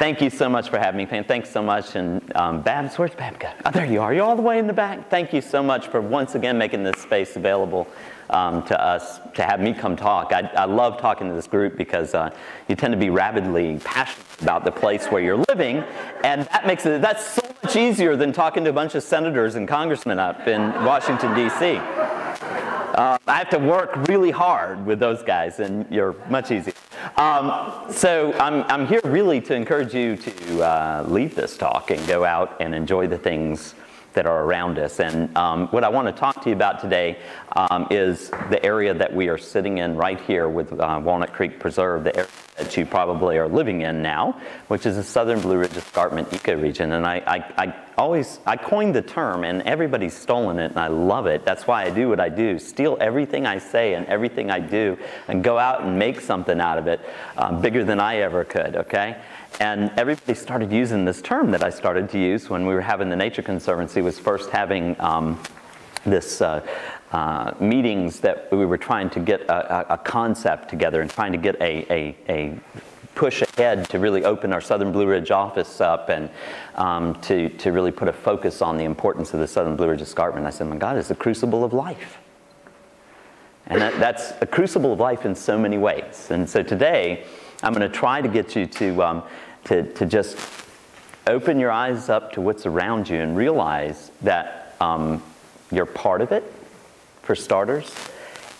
Thank you so much for having me, Pam. Thanks so much. And um, Babs, where's Babs go? Oh, there you are. You're all the way in the back. Thank you so much for once again making this space available um, to us to have me come talk. I, I love talking to this group because uh, you tend to be rabidly passionate about the place where you're living, and that makes it that's so much easier than talking to a bunch of senators and congressmen up in Washington D.C. Uh, I have to work really hard with those guys, and you're much easier. Um, so I'm, I'm here really to encourage you to uh, leave this talk and go out and enjoy the things that are around us. And um, what I want to talk to you about today um, is the area that we are sitting in right here with uh, Walnut Creek Preserve, the area that you probably are living in now, which is the Southern Blue Ridge Escarpment ecoregion. And I, I, I always, I coined the term and everybody's stolen it and I love it. That's why I do what I do, steal everything I say and everything I do and go out and make something out of it um, bigger than I ever could, okay? And everybody started using this term that I started to use when we were having the Nature Conservancy was first having um, this uh, uh, meetings that we were trying to get a, a, concept together and trying to get a, a, a, push ahead to really open our Southern Blue Ridge office up and um, to, to really put a focus on the importance of the Southern Blue Ridge Escarpment. I said, my God, it's a crucible of life. And that, that's a crucible of life in so many ways. And so today, I'm going to try to get you to, um, to, to just open your eyes up to what's around you and realize that um, you're part of it, for starters.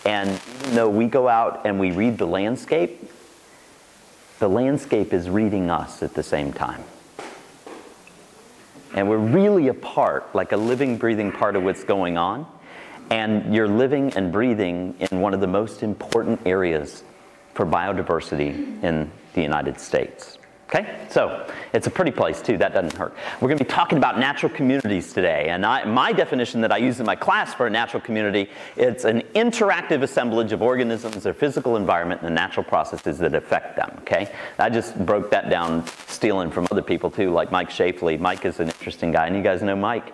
And even though we go out and we read the landscape, the landscape is reading us at the same time. And we're really a part, like a living, breathing part of what's going on. And you're living and breathing in one of the most important areas for biodiversity in the United States. Okay, so it's a pretty place too, that doesn't hurt. We're going to be talking about natural communities today, and I, my definition that I use in my class for a natural community, it's an interactive assemblage of organisms, their physical environment, and the natural processes that affect them, okay? I just broke that down stealing from other people too, like Mike Schafale. Mike is an interesting guy, and you guys know Mike?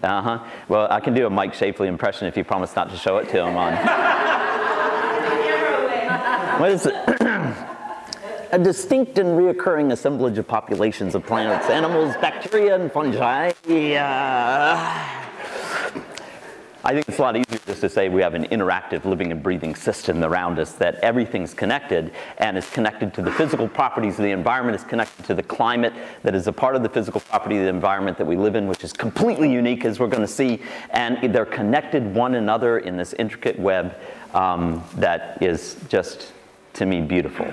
Uh-huh. Well, I can do a Mike Schafale impression if you promise not to show it to him on... what is it? a distinct and reoccurring assemblage of populations of plants, animals, bacteria, and fungi. Uh, I think it's a lot easier just to say we have an interactive living and breathing system around us, that everything's connected and is connected to the physical properties of the environment, is connected to the climate that is a part of the physical property of the environment that we live in, which is completely unique as we're going to see, and they're connected one another in this intricate web um, that is just, to me, beautiful.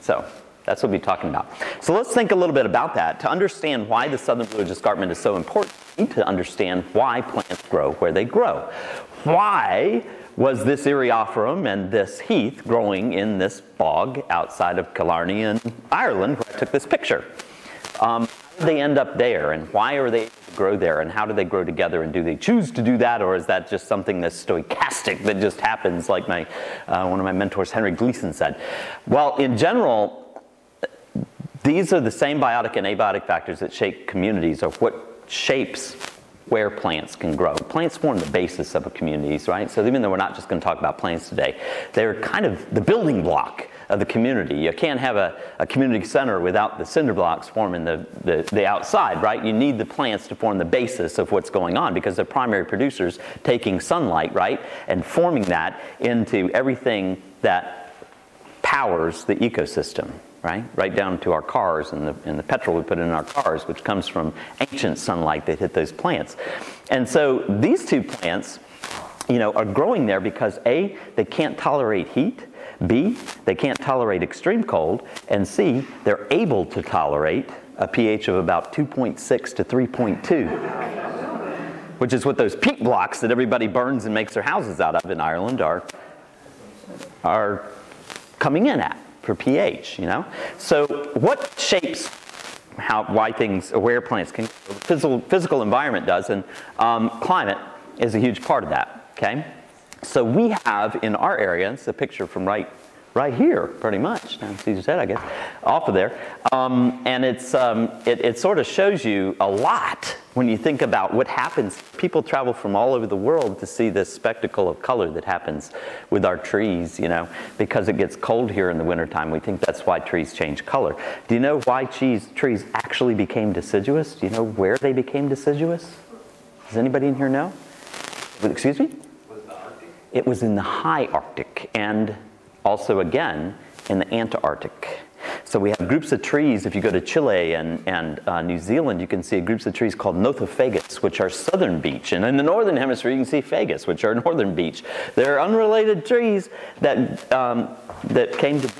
So that's what we'll be talking about. So let's think a little bit about that. To understand why the southern blue ridge escarpment is so important, we need to understand why plants grow where they grow. Why was this Eriophorum and this heath growing in this bog outside of Killarney in Ireland where I took this picture? Um, how did they end up there and why are they grow there and how do they grow together and do they choose to do that or is that just something that's stochastic that just happens like my, uh, one of my mentors Henry Gleason said? Well, in general, these are the same biotic and abiotic factors that shape communities or what shapes where plants can grow. Plants form the basis of a community, right? So even though we're not just going to talk about plants today, they're kind of the building block of the community. You can't have a, a community center without the cinder blocks forming the, the, the outside, right? You need the plants to form the basis of what's going on because they're primary producers taking sunlight, right? And forming that into everything that powers the ecosystem, right? Right down to our cars and the, and the petrol we put in our cars, which comes from ancient sunlight that hit those plants. And so these two plants, you know, are growing there because A, they can't tolerate heat, B, they can't tolerate extreme cold, and C, they're able to tolerate a pH of about 2.6 to 3.2, which is what those peat blocks that everybody burns and makes their houses out of in Ireland are, are coming in at for pH, you know? So what shapes how, why things, where plants can, physical, physical environment does, and um, climate is a huge part of that, okay? So we have in our area, it's a picture from right, right here, pretty much, down Caesar's head, I guess, off of there. Um, and it's, um, it, it sort of shows you a lot when you think about what happens, people travel from all over the world to see this spectacle of color that happens with our trees, you know, because it gets cold here in the wintertime. We think that's why trees change color. Do you know why trees, trees actually became deciduous? Do you know where they became deciduous? Does anybody in here know? Excuse me? It was in the high Arctic and also again in the Antarctic. So we have groups of trees. If you go to Chile and, and uh, New Zealand, you can see groups of trees called Nothofagus, which are southern beech. And in the northern hemisphere, you can see fagus, which are northern beech. They're unrelated trees that, um, that came to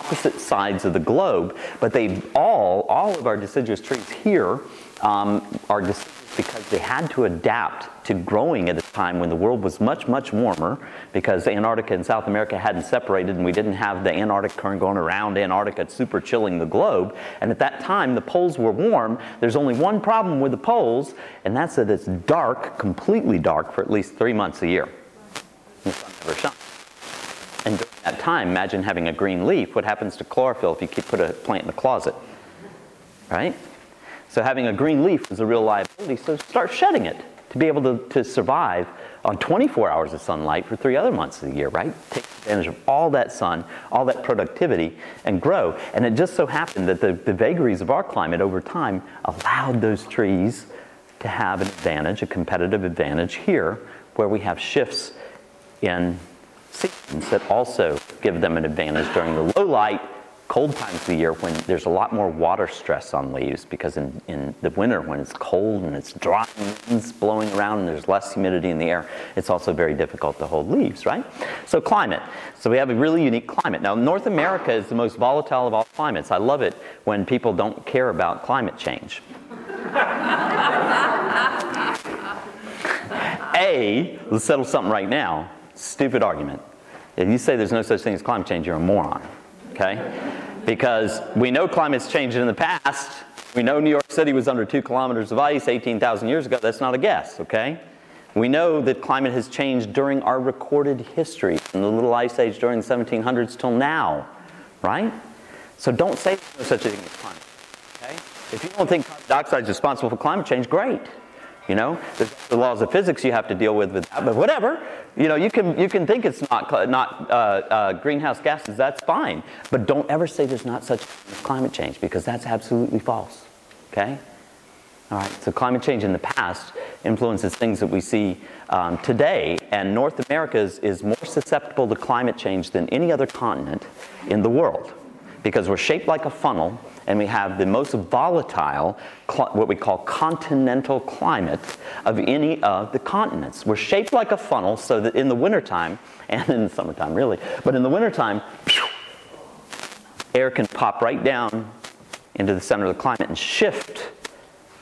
opposite sides of the globe, but they all, all of our deciduous trees here um, are deciduous because they had to adapt to growing at a time when the world was much, much warmer because Antarctica and South America hadn't separated and we didn't have the Antarctic current going around Antarctica super chilling the globe. And at that time, the poles were warm. There's only one problem with the poles, and that's that it's dark, completely dark, for at least three months a year. The sun never shines. And during that time, imagine having a green leaf. What happens to chlorophyll if you keep, put a plant in the closet? Right? So having a green leaf is a real liability, so start shedding it to be able to, to survive on 24 hours of sunlight for three other months of the year, right? Take advantage of all that sun, all that productivity, and grow. And it just so happened that the, the vagaries of our climate over time allowed those trees to have an advantage, a competitive advantage here, where we have shifts in seasons that also give them an advantage during the low light cold times of the year when there's a lot more water stress on leaves because in, in the winter when it's cold and it's dry and winds blowing around and there's less humidity in the air, it's also very difficult to hold leaves, right? So climate. So we have a really unique climate. Now North America is the most volatile of all climates. I love it when people don't care about climate change. A, let's settle something right now. Stupid argument. If you say there's no such thing as climate change, you're a moron okay? Because we know climate's changed in the past. We know New York City was under two kilometers of ice 18,000 years ago. That's not a guess, okay? We know that climate has changed during our recorded history, from the little ice age during the 1700s till now, right? So don't say there's no such a thing as climate, okay? If you don't think carbon dioxide is responsible for climate change, great. You know, there's the laws of physics you have to deal with, with that, but whatever. You know, you can, you can think it's not, not uh, uh, greenhouse gases, that's fine. But don't ever say there's not such climate change because that's absolutely false. Okay? All right, so climate change in the past influences things that we see um, today, and North America is, is more susceptible to climate change than any other continent in the world because we're shaped like a funnel and we have the most volatile, what we call continental climate of any of the continents. We're shaped like a funnel so that in the wintertime, and in the summertime really, but in the wintertime, air can pop right down into the center of the climate and shift.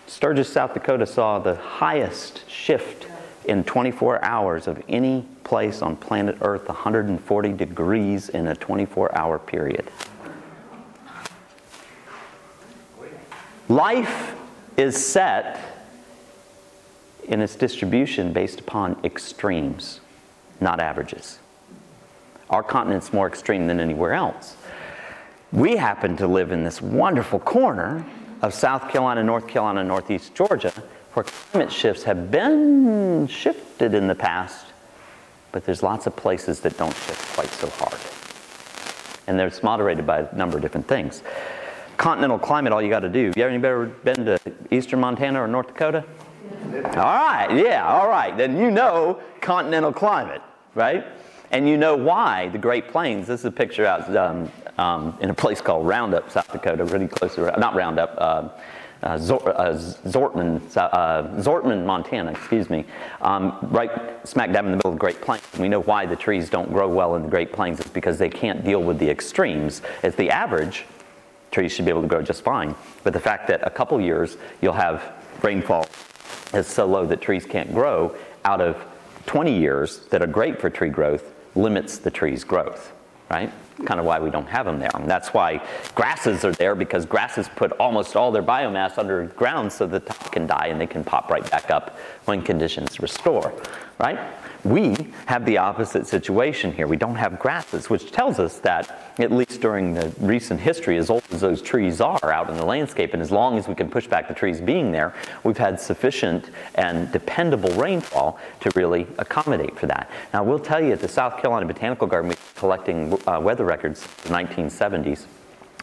Sturgis, South Dakota saw the highest shift in 24 hours of any place on planet Earth, 140 degrees in a 24 hour period. Life is set in its distribution based upon extremes, not averages. Our continent's more extreme than anywhere else. We happen to live in this wonderful corner of South Carolina, North Carolina, Northeast Georgia, where climate shifts have been shifted in the past, but there's lots of places that don't shift quite so hard. And it's moderated by a number of different things continental climate, all you got to do. You ever been to eastern Montana or North Dakota? All right, yeah, all right. Then you know continental climate, right? And you know why the Great Plains. This is a picture out um, um, in a place called Roundup, South Dakota, really close to not Roundup. Uh, uh, uh, Zortman, uh, Zortman, Montana, excuse me, um, right smack dab in the middle of the Great Plains. We know why the trees don't grow well in the Great Plains. It's because they can't deal with the extremes. It's the average trees should be able to grow just fine. But the fact that a couple years you'll have rainfall is so low that trees can't grow out of 20 years that are great for tree growth limits the tree's growth, right? Kind of why we don't have them there. And that's why grasses are there because grasses put almost all their biomass underground so the top can die and they can pop right back up when conditions restore, right? We have the opposite situation here. We don't have grasses, which tells us that, at least during the recent history, as old as those trees are out in the landscape, and as long as we can push back the trees being there, we've had sufficient and dependable rainfall to really accommodate for that. Now, we'll tell you at the South Carolina Botanical Garden, we've been collecting uh, weather records in the 1970s.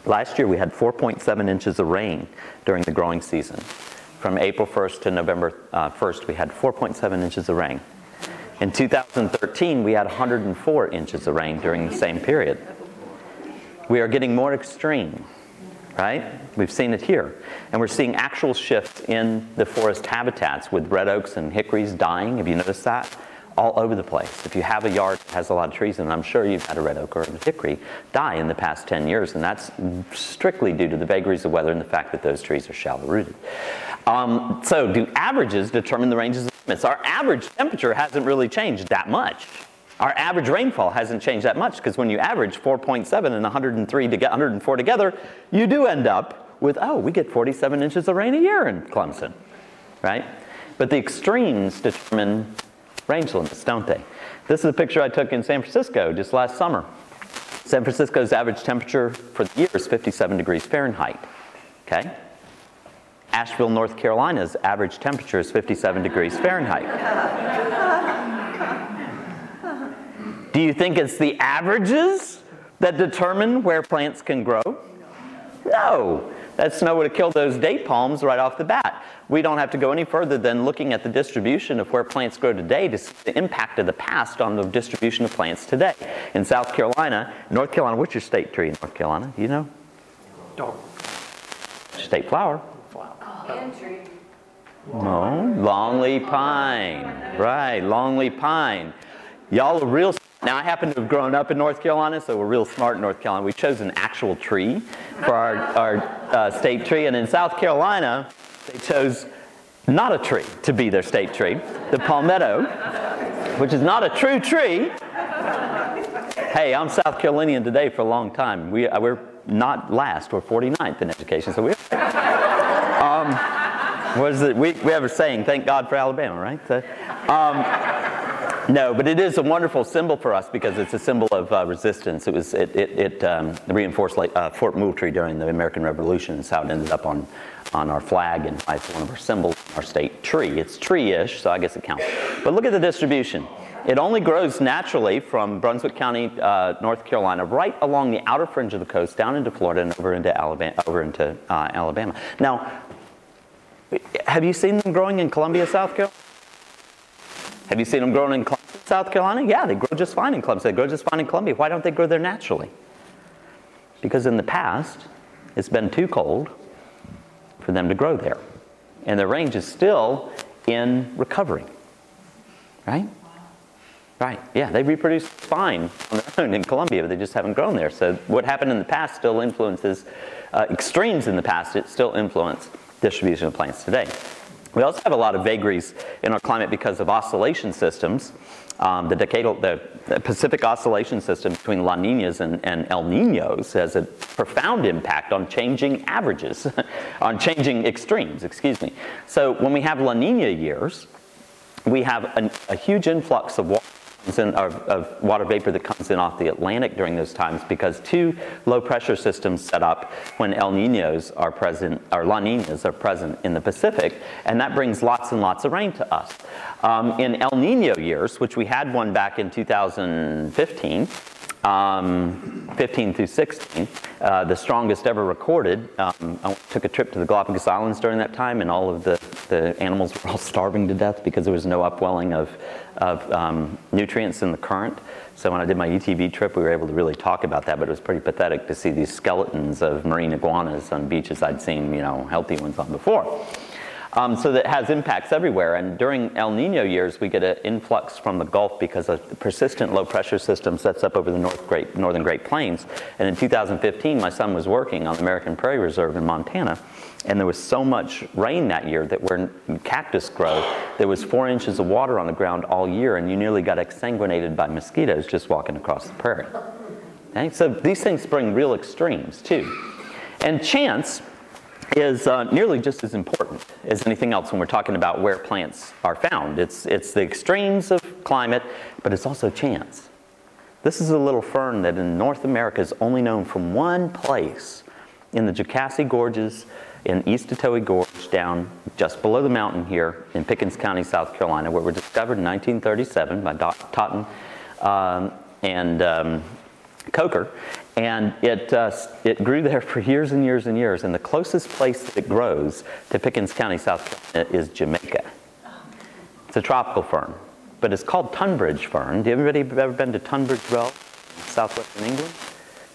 Last year, we had 4.7 inches of rain during the growing season. From April 1st to November uh, 1st, we had 4.7 inches of rain. In 2013, we had 104 inches of rain during the same period. We are getting more extreme, right? We've seen it here. And we're seeing actual shifts in the forest habitats with red oaks and hickories dying. Have you noticed that? All over the place. If you have a yard that has a lot of trees, and I'm sure you've had a red oak or a hickory die in the past 10 years, and that's strictly due to the vagaries of weather and the fact that those trees are shallow rooted. Um, so, do averages determine the ranges Our average temperature hasn't really changed that much. Our average rainfall hasn't changed that much because when you average 4.7 and 103 to get 104 together, you do end up with, oh, we get 47 inches of rain a year in Clemson, right? But the extremes determine range limits, don't they? This is a picture I took in San Francisco just last summer. San Francisco's average temperature for the year is 57 degrees Fahrenheit, okay? Asheville, North Carolina's average temperature is 57 degrees Fahrenheit. Do you think it's the averages that determine where plants can grow? No. That snow would have killed those date palms right off the bat. We don't have to go any further than looking at the distribution of where plants grow today to see the impact of the past on the distribution of plants today. In South Carolina, North Carolina, what's your state tree in North Carolina? Do you know? Dog. State flower. No, longleaf pine. Right, longleaf pine. Y'all are real. Now, I happen to have grown up in North Carolina, so we're real smart in North Carolina. We chose an actual tree for our, our uh, state tree, and in South Carolina, they chose not a tree to be their state tree, the palmetto, which is not a true tree. Hey, I'm South Carolinian today for a long time. We, uh, we're not last, we're 49th in education, so we're. What is it? We, we have a saying, thank God for Alabama, right? So, um, no, but it is a wonderful symbol for us because it's a symbol of uh, resistance. It was it, it, it um, reinforced like, uh, Fort Moultrie during the American Revolution. It's how it ended up on on our flag and it's one of our symbols, our state tree. It's tree-ish, so I guess it counts. But look at the distribution. It only grows naturally from Brunswick County, uh, North Carolina, right along the outer fringe of the coast, down into Florida and over into Alabama. Over into uh, Alabama. Now, have you seen them growing in Columbia, South Carolina? Have you seen them growing in Clemson, South Carolina? Yeah, they grow just fine in Columbia. They grow just fine in Columbia. Why don't they grow there naturally? Because in the past, it's been too cold for them to grow there. And their range is still in recovery. Right? Right, yeah, they reproduce fine on their own in Columbia, but they just haven't grown there. So what happened in the past still influences, uh, extremes in the past, it still influence distribution of plants today. We also have a lot of vagaries in our climate because of oscillation systems. Um, the decadal, the, Pacific oscillation system between La Ninas and, and, El Ninos has a profound impact on changing averages, on changing extremes, excuse me. So when we have La Nina years, we have an, a huge influx of water in, of, of, water vapor that comes in off the Atlantic during those times because two low pressure systems set up when El Ninos are present, or La Ninas are present in the Pacific, and that brings lots and lots of rain to us. Um, in El Nino years, which we had one back in 2015, um, 15 through 16, uh, the strongest ever recorded. Um, I took a trip to the Galapagos Islands during that time, and all of the, the animals were all starving to death because there was no upwelling of, of um, nutrients in the current. So when I did my ETV trip, we were able to really talk about that, but it was pretty pathetic to see these skeletons of marine iguanas on beaches I'd seen, you know, healthy ones on before. Um, so that has impacts everywhere. And during El Nino years, we get an influx from the Gulf because a persistent low pressure system sets up over the North Great, northern Great Plains. And in 2015, my son was working on the American Prairie Reserve in Montana. And there was so much rain that year that where cactus grow, there was four inches of water on the ground all year, and you nearly got exsanguinated by mosquitoes just walking across the prairie. Okay? So these things bring real extremes too. And chance is uh, nearly just as important as anything else when we're talking about where plants are found. It's, it's the extremes of climate, but it's also chance. This is a little fern that in North America is only known from one place in the Jocassee Gorges in Eastatoe Gorge down just below the mountain here in Pickens County, South Carolina, where were discovered in 1937 by Totten um, and um, Coker. And it, uh, it grew there for years and years and years. And the closest place that it grows to Pickens County, South Carolina is Jamaica. It's a tropical fern, but it's called Tunbridge fern. Do anybody ever been to Tunbridge Wells, southwestern England?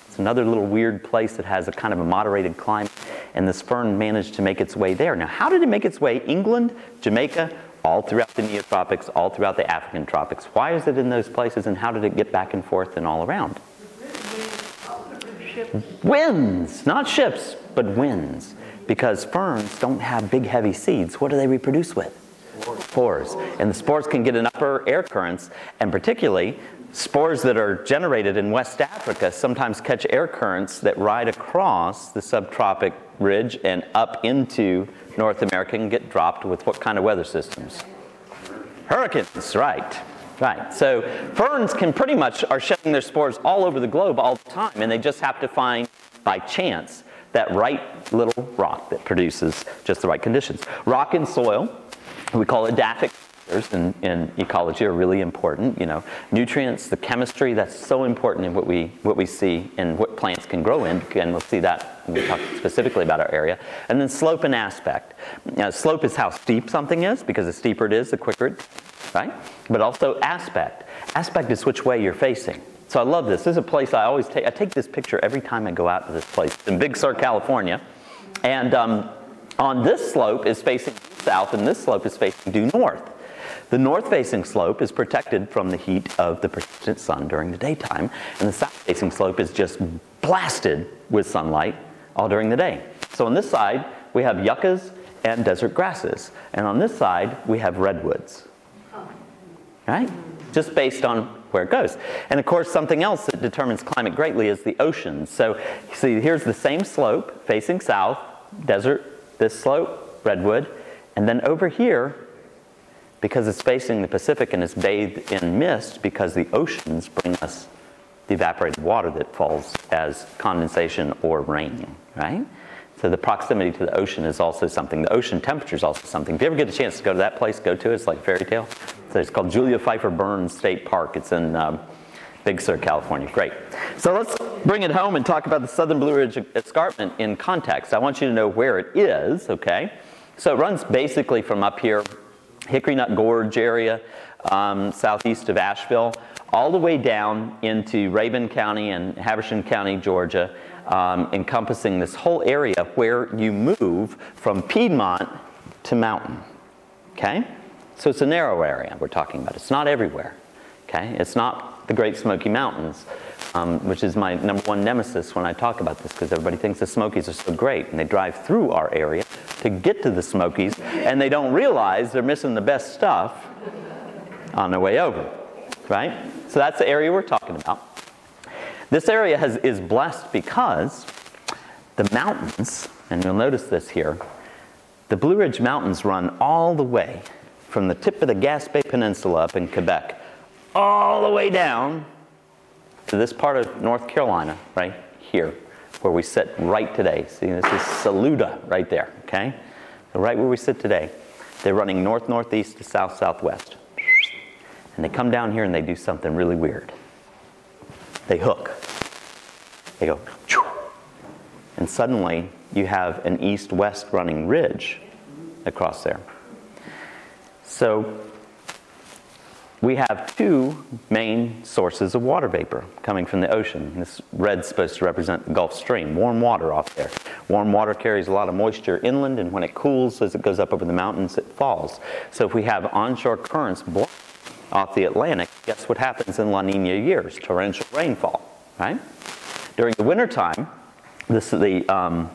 It's another little weird place that has a kind of a moderated climate, and this fern managed to make its way there. Now, how did it make its way? England, Jamaica, all throughout the neotropics, all throughout the African tropics. Why is it in those places, and how did it get back and forth and all around? Winds, not ships, but winds. Because ferns don't have big, heavy seeds. What do they reproduce with? Spores. And the spores can get in upper air currents, and particularly spores that are generated in West Africa sometimes catch air currents that ride across the subtropic ridge and up into North America and get dropped with what kind of weather systems? Hurricanes, right. Right. So ferns can pretty much are shedding their spores all over the globe all the time, and they just have to find by chance that right little rock that produces just the right conditions. Rock and soil, we call edaphic in, in ecology are really important. You know, nutrients, the chemistry, that's so important in what we what we see and what plants can grow in. And we'll see that when we talk specifically about our area. And then slope and aspect. Slope is how steep something is, because the steeper it is, the quicker it right? But also aspect. Aspect is which way you're facing. So I love this. This is a place I always take. I take this picture every time I go out to this place. It's in Big Sur, California. And um, on this slope is facing south, and this slope is facing due north. The north-facing slope is protected from the heat of the persistent sun during the daytime, and the south-facing slope is just blasted with sunlight all during the day. So on this side, we have yuccas and desert grasses, and on this side, we have redwoods right? Just based on where it goes. And of course, something else that determines climate greatly is the oceans. So see, here's the same slope facing south, desert, this slope, redwood, and then over here, because it's facing the Pacific and it's bathed in mist because the oceans bring us the evaporated water that falls as condensation or rain, right? So the proximity to the ocean is also something. The ocean temperature is also something. If you ever get a chance to go to that place, go to it. It's like fairy tale. It's called Julia Pfeiffer Burns State Park. It's in um, Big Sur, California. Great. So let's bring it home and talk about the Southern Blue Ridge Escarpment in context. I want you to know where it is, okay? So it runs basically from up here, Hickory Nut Gorge area, um, southeast of Asheville, all the way down into Rabun County and Habersham County, Georgia, um, encompassing this whole area where you move from Piedmont to mountain, okay? So it's a narrow area we're talking about. It's not everywhere. Okay? It's not the Great Smoky Mountains, um, which is my number one nemesis when I talk about this because everybody thinks the Smokies are so great and they drive through our area to get to the Smokies and they don't realize they're missing the best stuff on their way over. Right? So that's the area we're talking about. This area has, is blessed because the mountains, and you'll notice this here, the Blue Ridge Mountains run all the way from the tip of the Gaspé Peninsula up in Quebec all the way down to this part of North Carolina, right here, where we sit right today. See, this is Saluda right there, okay? So right where we sit today. They're running north northeast to south southwest. And they come down here and they do something really weird. They hook. They go, and suddenly you have an east west running ridge across there. So we have two main sources of water vapor coming from the ocean. This red's supposed to represent the Gulf Stream, warm water off there. Warm water carries a lot of moisture inland, and when it cools as it goes up over the mountains, it falls. So if we have onshore currents blowing off the Atlantic, guess what happens in La Nina years? Torrential rainfall, right? During the wintertime, this, is the um,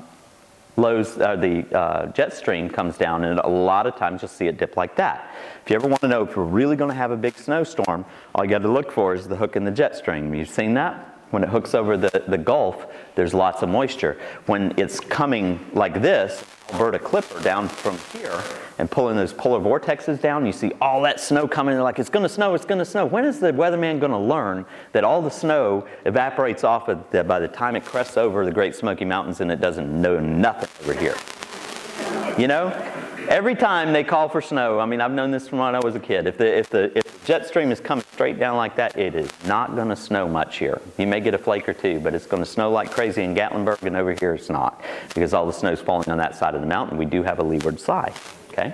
uh, the uh, jet stream comes down, and a lot of times you'll see it dip like that. If you ever want to know if we're really going to have a big snowstorm, all you got to look for is the hook in the jet stream. You've seen that? When it hooks over the, the Gulf, there's lots of moisture. When it's coming like this, Alberta Clipper down from here and pulling those polar vortexes down, you see all that snow coming. They're like, it's going to snow, it's going to snow. When is the weatherman going to learn that all the snow evaporates off of the, by the time it crests over the Great Smoky Mountains and it doesn't know nothing over here? You know, every time they call for snow, I mean, I've known this from when I was a kid. If the, if the, if the jet stream is coming straight down like that, it is not going to snow much here. You may get a flake or two, but it's going to snow like crazy in Gatlinburg, and over here it's not because all the snow is falling on that side of the mountain. We do have a leeward side, okay?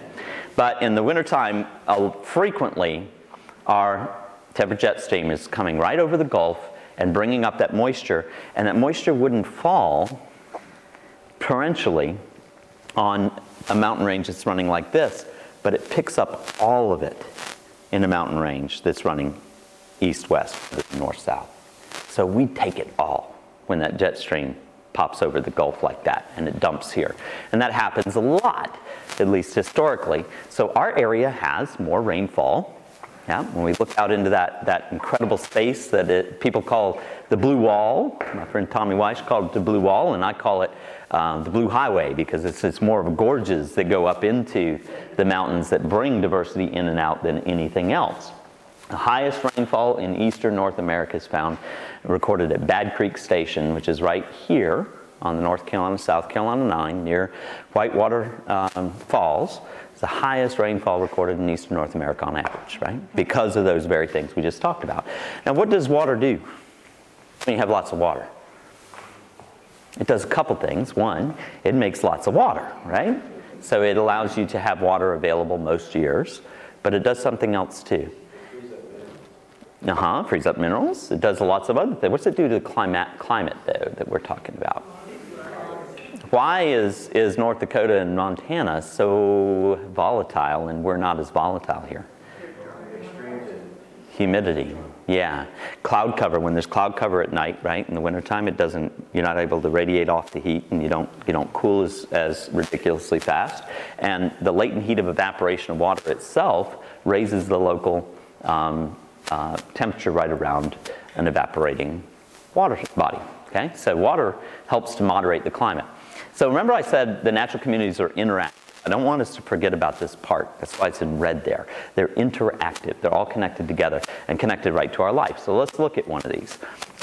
But in the wintertime, uh, frequently our temperate jet stream is coming right over the Gulf and bringing up that moisture, and that moisture wouldn't fall torrentially on a mountain range that's running like this, but it picks up all of it in a mountain range that's running east-west, north-south. So we take it all when that jet stream pops over the Gulf like that and it dumps here. And that happens a lot, at least historically. So our area has more rainfall. Yeah, when we look out into that, that incredible space that it, people call the blue wall, my friend Tommy Wyche called it the blue wall, and I call it um, the Blue Highway because it's, it's more of gorges that go up into the mountains that bring diversity in and out than anything else. The highest rainfall in eastern North America is found recorded at Bad Creek Station, which is right here on the North Carolina South Carolina line near Whitewater um, Falls. It's the highest rainfall recorded in eastern North America on average, right? Because of those very things we just talked about. Now, what does water do when you have lots of water? It does a couple things. One, it makes lots of water, right? So it allows you to have water available most years, but it does something else too. Uh-huh, frees up minerals. It does lots of other things. What's it do to the climate, climate though, that we're talking about? Why is, is North Dakota and Montana so volatile and we're not as volatile here? Humidity. Yeah, cloud cover. When there's cloud cover at night, right? In the wintertime, it doesn't. You're not able to radiate off the heat, and you don't you don't cool as, as ridiculously fast. And the latent heat of evaporation of water itself raises the local um, uh, temperature right around an evaporating water body. Okay, so water helps to moderate the climate. So remember, I said the natural communities are interactive. I don't want us to forget about this part. That's why it's in red there. They're interactive. They're all connected together and connected right to our life. So let's look at one of these.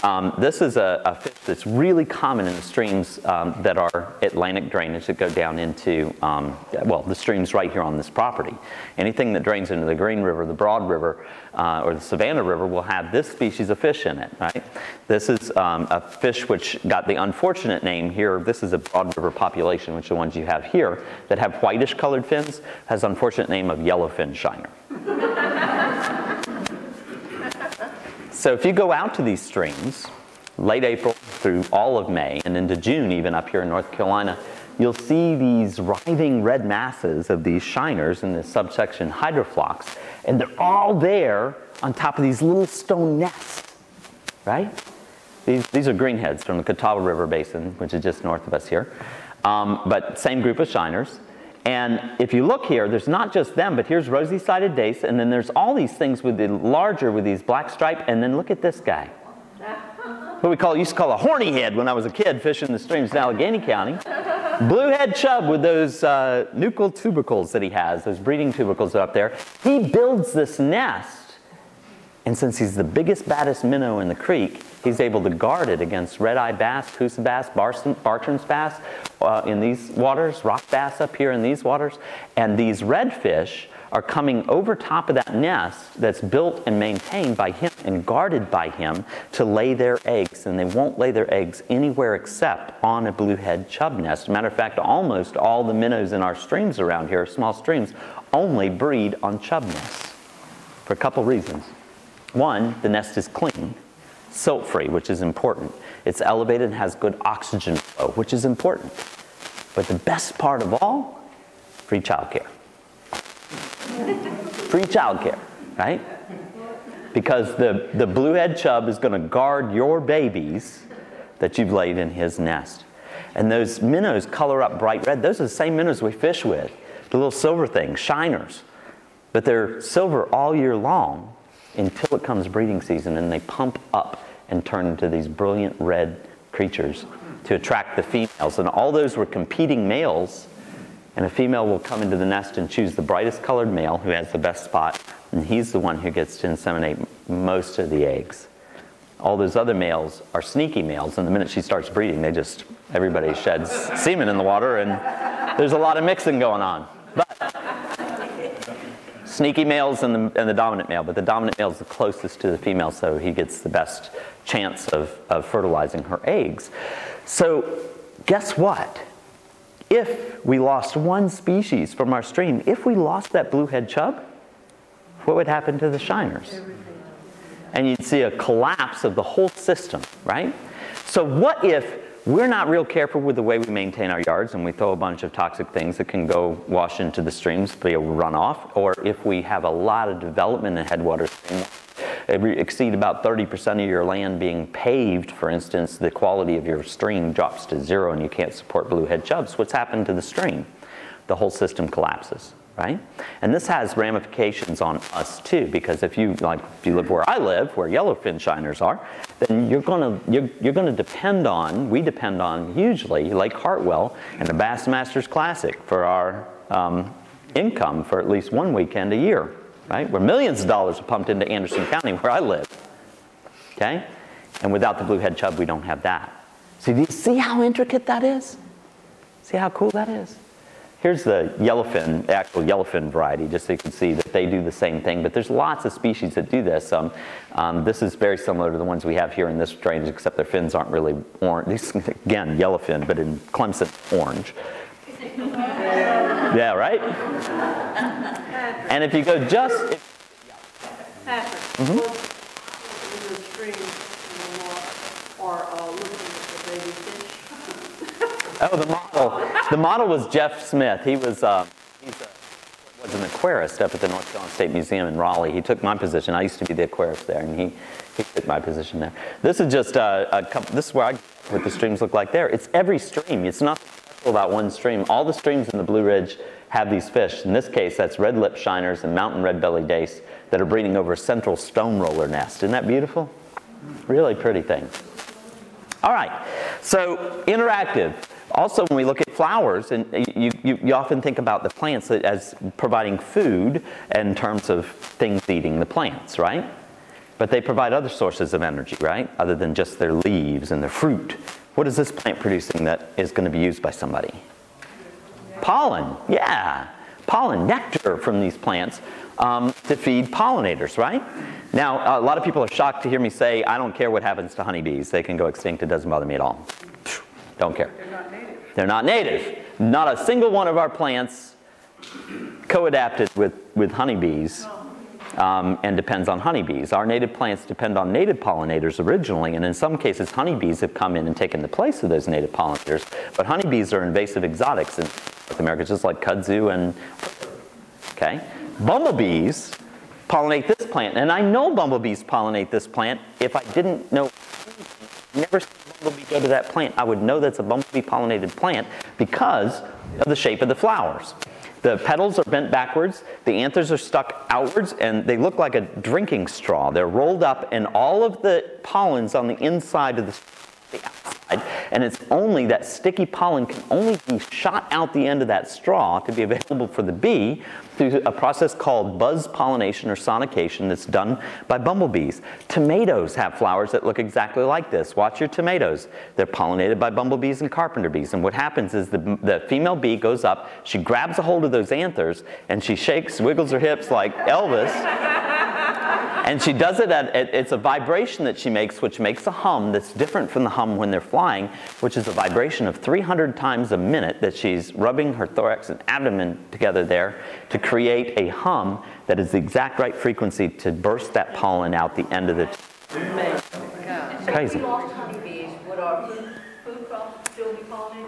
Um, this is a, a, fish that's really common in the streams um, that are Atlantic drainage that go down into, um, well, the streams right here on this property. Anything that drains into the Green River, the Broad River, uh, or the Savannah River will have this species of fish in it, right? This is um, a fish which got the unfortunate name here. This is a Broad River population, which the ones you have here, that have whitish colored fins, has unfortunate name of yellowfin shiner. So if you go out to these streams, late April through all of May and into June even up here in North Carolina, you'll see these writhing red masses of these shiners in this subsection hydrophlox, and they're all there on top of these little stone nests, right? These, these are greenheads from the Catawba River Basin, which is just north of us here. Um, but same group of shiners. And if you look here, there's not just them, but here's rosy-sided dace, and then there's all these things with the larger, with these black stripe, and then look at this guy. What we call, used to call a horny head when I was a kid fishing the streams in Allegheny County. Bluehead chub with those uh, nuchal tubercles that he has, those breeding tubercles up there. He builds this nest and since he's the biggest, baddest minnow in the creek, he's able to guard it against red-eye bass, coosa bass, Bartram's bass uh, in these waters, rock bass up here in these waters. And these redfish are coming over top of that nest that's built and maintained by him and guarded by him to lay their eggs. And they won't lay their eggs anywhere except on a bluehead chub nest. Matter of fact, almost all the minnows in our streams around here, small streams, only breed on chub nests for a couple reasons. One, the nest is clean, silt free, which is important. It's elevated and has good oxygen flow, which is important. But the best part of all, free childcare. free childcare, right? Because the, the bluehead chub is going to guard your babies that you've laid in his nest. And those minnows color up bright red. Those are the same minnows we fish with, the little silver things, shiners. But they're silver all year long until it comes breeding season and they pump up and turn into these brilliant red creatures to attract the females. And all those were competing males. And a female will come into the nest and choose the brightest colored male who has the best spot. And he's the one who gets to inseminate most of the eggs. All those other males are sneaky males. And the minute she starts breeding, they just, everybody sheds semen in the water. And there's a lot of mixing going on. But sneaky males and the, and the dominant male, but the dominant male is the closest to the female, so he gets the best chance of, of fertilizing her eggs. So, guess what? If we lost one species from our stream, if we lost that bluehead chub, what would happen to the shiners? And you'd see a collapse of the whole system, right? So, what if we're not real careful with the way we maintain our yards and we throw a bunch of toxic things that can go wash into the streams via runoff, or if we have a lot of development in headwater streams, exceed about 30% of your land being paved, for instance, the quality of your stream drops to zero and you can't support bluehead chubs. What's happened to the stream? The whole system collapses right? And this has ramifications on us too, because if you like if you live where I live, where yellowfin shiners are, then you're gonna you're, you're gonna depend on we depend on hugely Lake Hartwell and the Bassmasters Classic for our um, income for at least one weekend a year, right? Where millions of dollars are pumped into Anderson County, where I live. Okay, and without the bluehead chub, we don't have that. So do you see how intricate that is? See how cool that is? Here's the yellowfin, actual yellowfin variety, just so you can see that they do the same thing. But there's lots of species that do this. Um, um, this is very similar to the ones we have here in this range, except their fins aren't really orange. These, again, yellowfin, but in Clemson, orange. yeah, right? And if you go just... If, Patrick, mm -hmm. Oh, the model. The model was Jeff Smith. He was, uh, he's a, was an aquarist up at the North Carolina State Museum in Raleigh. He took my position. I used to be the aquarist there, and he, he took my position there. This is just uh, a couple, this is where I, what the streams look like there. It's every stream. It's not about one stream. All the streams in the Blue Ridge have these fish. In this case, that's red lip shiners and mountain red-bellied dace that are breeding over a central stone roller nest. Isn't that beautiful? Really pretty thing. All right, so interactive. Also, when we look at flowers, and you, you, you, often think about the plants as providing food in terms of things eating the plants, right? But they provide other sources of energy, right? Other than just their leaves and their fruit. What is this plant producing that is going to be used by somebody? Pollen, yeah. Pollen, nectar from these plants um, to feed pollinators, right? Now, a lot of people are shocked to hear me say, I don't care what happens to honeybees. They can go extinct. It doesn't bother me at all. Don't care. They're not native. Not a single one of our plants co-adapted with, with honeybees um, and depends on honeybees. Our native plants depend on native pollinators originally, and in some cases honeybees have come in and taken the place of those native pollinators. But honeybees are invasive exotics in North America, just like kudzu and, okay? Bumblebees pollinate this plant, and I know bumblebees pollinate this plant if I didn't know, never bumblebee go to that plant, I would know that's a bumblebee pollinated plant because of the shape of the flowers. The petals are bent backwards, the anthers are stuck outwards, and they look like a drinking straw. They're rolled up, and all of the pollen's on the inside of the, the outside, and it's only that sticky pollen can only be shot out the end of that straw to be available for the bee through a process called buzz pollination or sonication that's done by bumblebees. Tomatoes have flowers that look exactly like this. Watch your tomatoes. They're pollinated by bumblebees and carpenter bees. And what happens is the, the female bee goes up, she grabs a hold of those anthers, and she shakes, wiggles her hips like Elvis. And she does it at, it's a vibration that she makes, which makes a hum that's different from the hum when they're flying, which is a vibration of 300 times a minute that she's rubbing her thorax and abdomen together there to create a hum that is the exact right frequency to burst that pollen out the end of the. Crazy.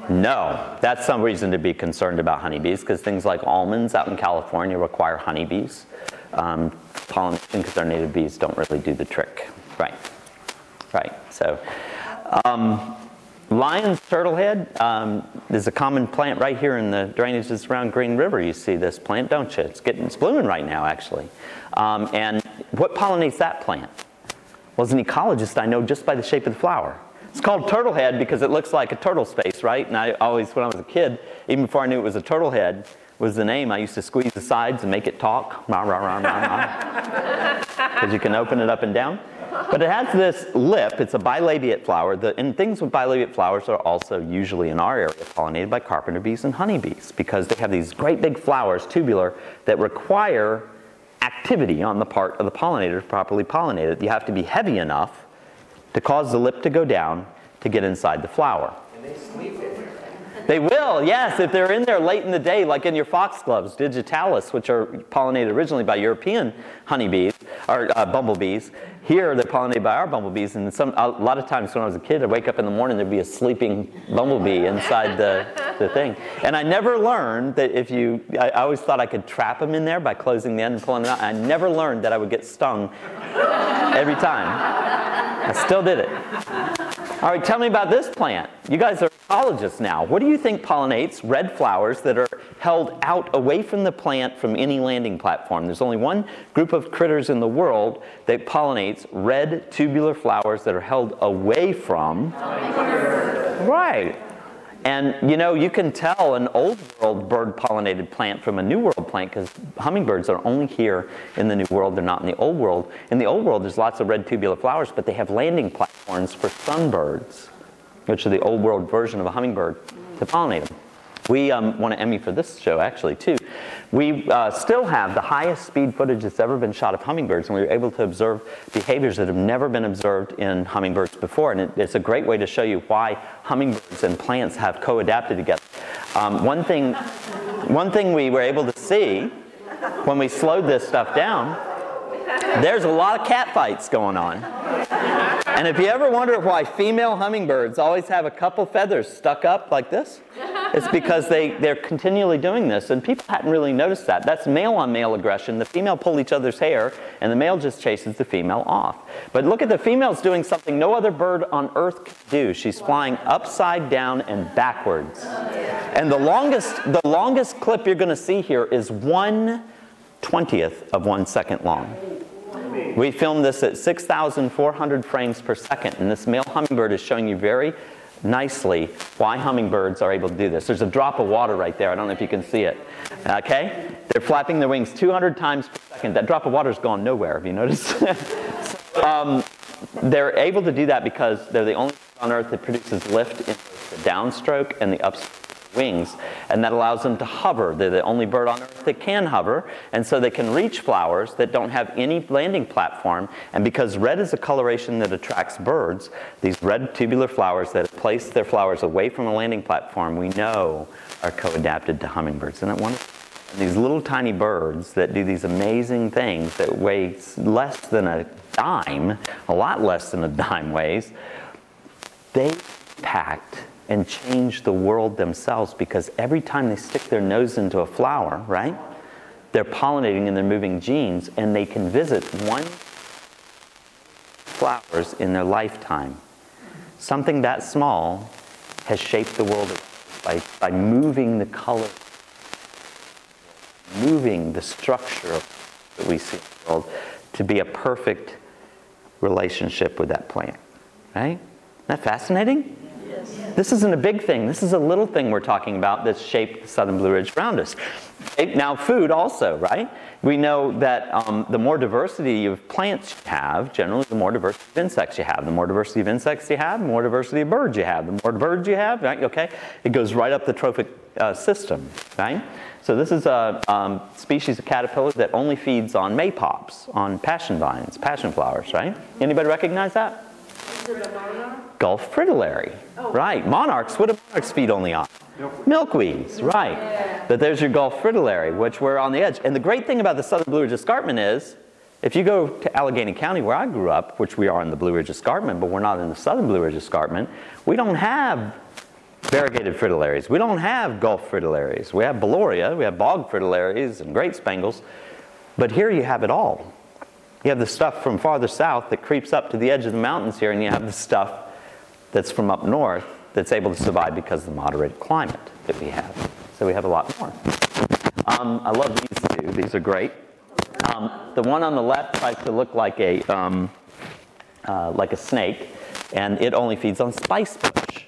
No, that's some reason to be concerned about honeybees because things like almonds out in California require honeybees. Um, pollination because our native bees don't really do the trick. Right, right. So, um, Lyons turtlehead um, is a common plant right here in the drainages around Green River. You see this plant, don't you? It's getting, it's blooming right now, actually. Um, and what pollinates that plant? Well, as an ecologist, I know just by the shape of the flower. It's called turtle head because it looks like a turtle space, right? And I always, when I was a kid, even before I knew it was a turtle head, was the name. I used to squeeze the sides and make it talk. Because you can open it up and down. But it has this lip. It's a bilabiate flower. The, and things with bilabiate flowers are also usually in our area pollinated by carpenter bees and honeybees because they have these great big flowers, tubular, that require activity on the part of the pollinator to properly pollinate it. You have to be heavy enough to cause the lip to go down to get inside the flower. And they sleep. They will, yes, if they're in there late in the day, like in your foxgloves, digitalis, which are pollinated originally by European honeybees, or uh, bumblebees. Here, they're pollinated by our bumblebees, and some, a lot of times when I was a kid, I'd wake up in the morning, there'd be a sleeping bumblebee inside the, the thing. And I never learned that if you, I, I always thought I could trap them in there by closing the end and pulling it out. I never learned that I would get stung every time. I still did it. All right, tell me about this plant. You guys are ecologists now. What do you think pollinates red flowers that are held out away from the plant from any landing platform? There's only one group of critters in the world that pollinates red tubular flowers that are held away from. Right. And you know, you can tell an old world bird pollinated plant from a new world plant because hummingbirds are only here in the new world, they're not in the old world. In the old world, there's lots of red tubular flowers, but they have landing platforms for sunbirds, which are the old world version of a hummingbird, to pollinate them. We um, won an Emmy for this show, actually, too. We uh, still have the highest speed footage that's ever been shot of hummingbirds, and we were able to observe behaviors that have never been observed in hummingbirds before. And it, it's a great way to show you why hummingbirds and plants have co-adapted together. Um, one, thing, one thing we were able to see when we slowed this stuff down, there's a lot of cat fights going on. And if you ever wonder why female hummingbirds always have a couple feathers stuck up like this, it's because they, they're continually doing this, and people hadn't really noticed that. That's male on male aggression. The female pull each other's hair, and the male just chases the female off. But look at the female's doing something no other bird on earth can do. She's flying upside down and backwards. And the longest, the longest clip you're going to see here is one twentieth of one second long. We filmed this at 6,400 frames per second, and this male hummingbird is showing you very nicely why hummingbirds are able to do this. There's a drop of water right there. I don't know if you can see it. Okay? They're flapping their wings 200 times per second. That drop of water's gone nowhere. Have you noticed? um, they're able to do that because they're the only on Earth that produces lift in the downstroke and the upstroke wings, and that allows them to hover. They're the only bird on Earth that can hover, and so they can reach flowers that don't have any landing platform. And because red is a coloration that attracts birds, these red tubular flowers that place their flowers away from a landing platform, we know are co-adapted to hummingbirds. Isn't that wonderful? And these little tiny birds that do these amazing things that weigh less than a dime, a lot less than a dime weighs, they packed and change the world themselves because every time they stick their nose into a flower, right, they're pollinating and they're moving genes and they can visit one flowers in their lifetime. Something that small has shaped the world by, by moving the color, moving the structure that we see in the world to be a perfect relationship with that plant. Right? Isn't that fascinating? This isn't a big thing. This is a little thing we're talking about that's shaped the southern Blue Ridge around us. Now, food also, right? We know that um, the more diversity of plants you have, generally the more diversity of insects you have. The more diversity of insects you have, the more diversity of birds you have. The more birds you have, right? Okay? It goes right up the trophic uh, system, right? So this is a um, species of caterpillar that only feeds on maypops, on passion vines, passion flowers, right? Anybody recognize that? Gulf fritillary. Oh. Right. Monarchs, what do monarchs feed only on? Milkweeds, right. Yeah. But there's your Gulf fritillary, which we're on the edge. And the great thing about the southern Blue Ridge Escarpment is, if you go to Alleghany County, where I grew up, which we are in the Blue Ridge Escarpment, but we're not in the southern Blue Ridge Escarpment, we don't have variegated fritillaries. We don't have Gulf fritillaries. We have Boloria, we have bog fritillaries and great spangles, but here you have it all. You have the stuff from farther south that creeps up to the edge of the mountains here, and you have the stuff that's from up north that's able to survive because of the moderate climate that we have. So we have a lot more. Um, I love these two. These are great. Um, the one on the left tries to look like a, um, uh, like a snake, and it only feeds on spice bush.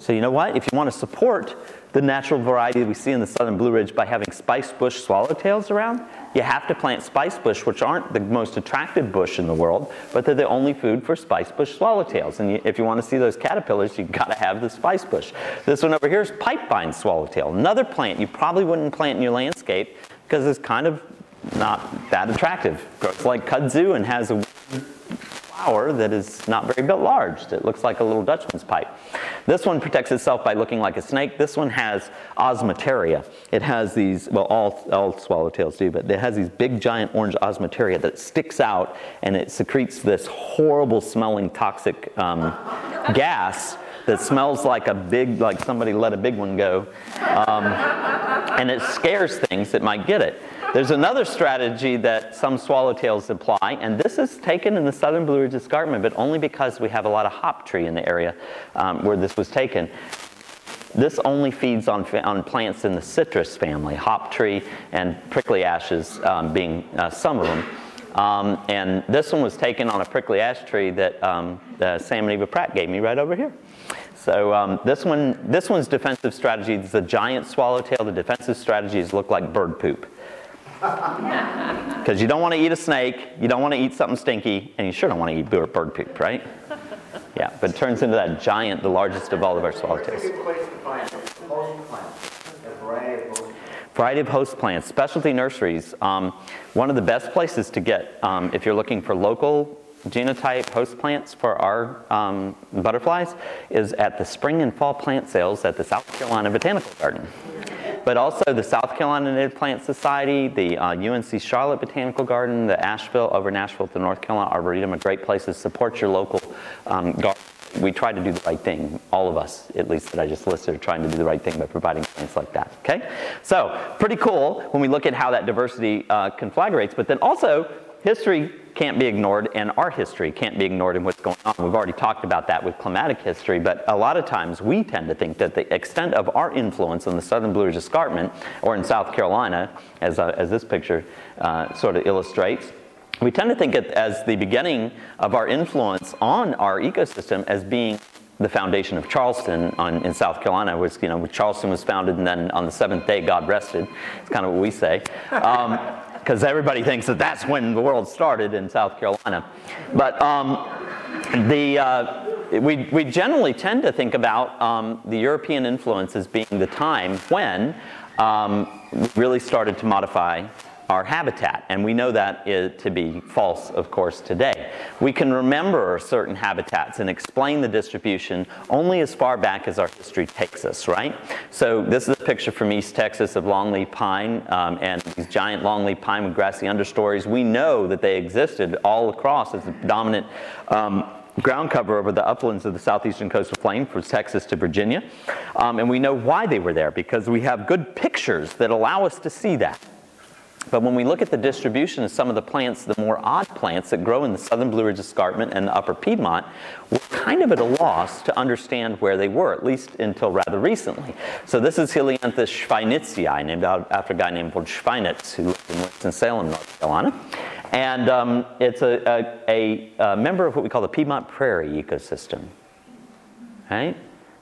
So you know what? If you want to support the natural variety we see in the southern Blue Ridge by having spice bush swallowtails around, you have to plant spice bush, which aren't the most attractive bush in the world, but they're the only food for spice bush swallowtails. And you, if you want to see those caterpillars, you've got to have the spice bush. This one over here is pipevine swallowtail, another plant you probably wouldn't plant in your landscape because it's kind of not that attractive. Grows like kudzu and has a flower that is not very built large It looks like a little Dutchman's pipe. This one protects itself by looking like a snake. This one has osmeteria. It has these, well, all, all swallowtails do, but it has these big giant orange osmeteria that sticks out and it secretes this horrible smelling toxic um, gas that smells like a big, like somebody let a big one go. Um, and it scares things that might get it. There's another strategy that some swallowtails apply, and this is taken in the southern Blue Ridge Escarpment, but only because we have a lot of hop tree in the area um, where this was taken. This only feeds on, on plants in the citrus family, hop tree and prickly ashes um, being uh, some of them. Um, and this one was taken on a prickly ash tree that um, Sam and Eva Pratt gave me right over here. So um, this one, this one's defensive strategy is a giant swallowtail. The defensive strategies look like bird poop. Because you don't want to eat a snake, you don't want to eat something stinky, and you sure don't want to eat bird poop, right? Yeah, but it turns into that giant, the largest of all of our swallowtails. Variety of host plants, specialty nurseries. Um, one of the best places to get, um, if you're looking for local genotype host plants for our um, butterflies, is at the spring and fall plant sales at the South Carolina Botanical Garden but also the South Carolina Native Plant Society, the uh, UNC Charlotte Botanical Garden, the Asheville over Nashville to North Carolina Arboretum, a great place to support your local um, garden. We try to do the right thing, all of us, at least that I just listed, are trying to do the right thing by providing plants like that, okay? So, pretty cool when we look at how that diversity uh, conflagrates, but then also history can't be ignored and our history can't be ignored in what's going on. We've already talked about that with climatic history, but a lot of times we tend to think that the extent of our influence on the southern Blue Ridge Escarpment, or in South Carolina, as, uh, as this picture uh, sort of illustrates, we tend to think it as the beginning of our influence on our ecosystem as being the foundation of Charleston on, in South Carolina, which, you know, Charleston was founded and then on the seventh day God rested. It's kind of what we say. Um, because everybody thinks that that's when the world started in South Carolina. But um, the, uh, we, we generally tend to think about um, the European influence as being the time when um, we really started to modify our habitat. And we know that to be false, of course, today. We can remember certain habitats and explain the distribution only as far back as our history takes us, right? So this is a picture from East Texas of longleaf pine um, and these giant longleaf pine with grassy understories. We know that they existed all across as the dominant um, ground cover over the uplands of the southeastern coastal plain from Texas to Virginia. Um, and we know why they were there because we have good pictures that allow us to see that. But when we look at the distribution of some of the plants, the more odd plants that grow in the southern Blue Ridge Escarpment and the upper Piedmont, we're kind of at a loss to understand where they were, at least until rather recently. So this is Helianthus schweinitzii, named after a guy named Schweinitz, who lived in Winston-Salem, North Carolina. And um, it's a, a, a member of what we call the Piedmont prairie ecosystem. Right?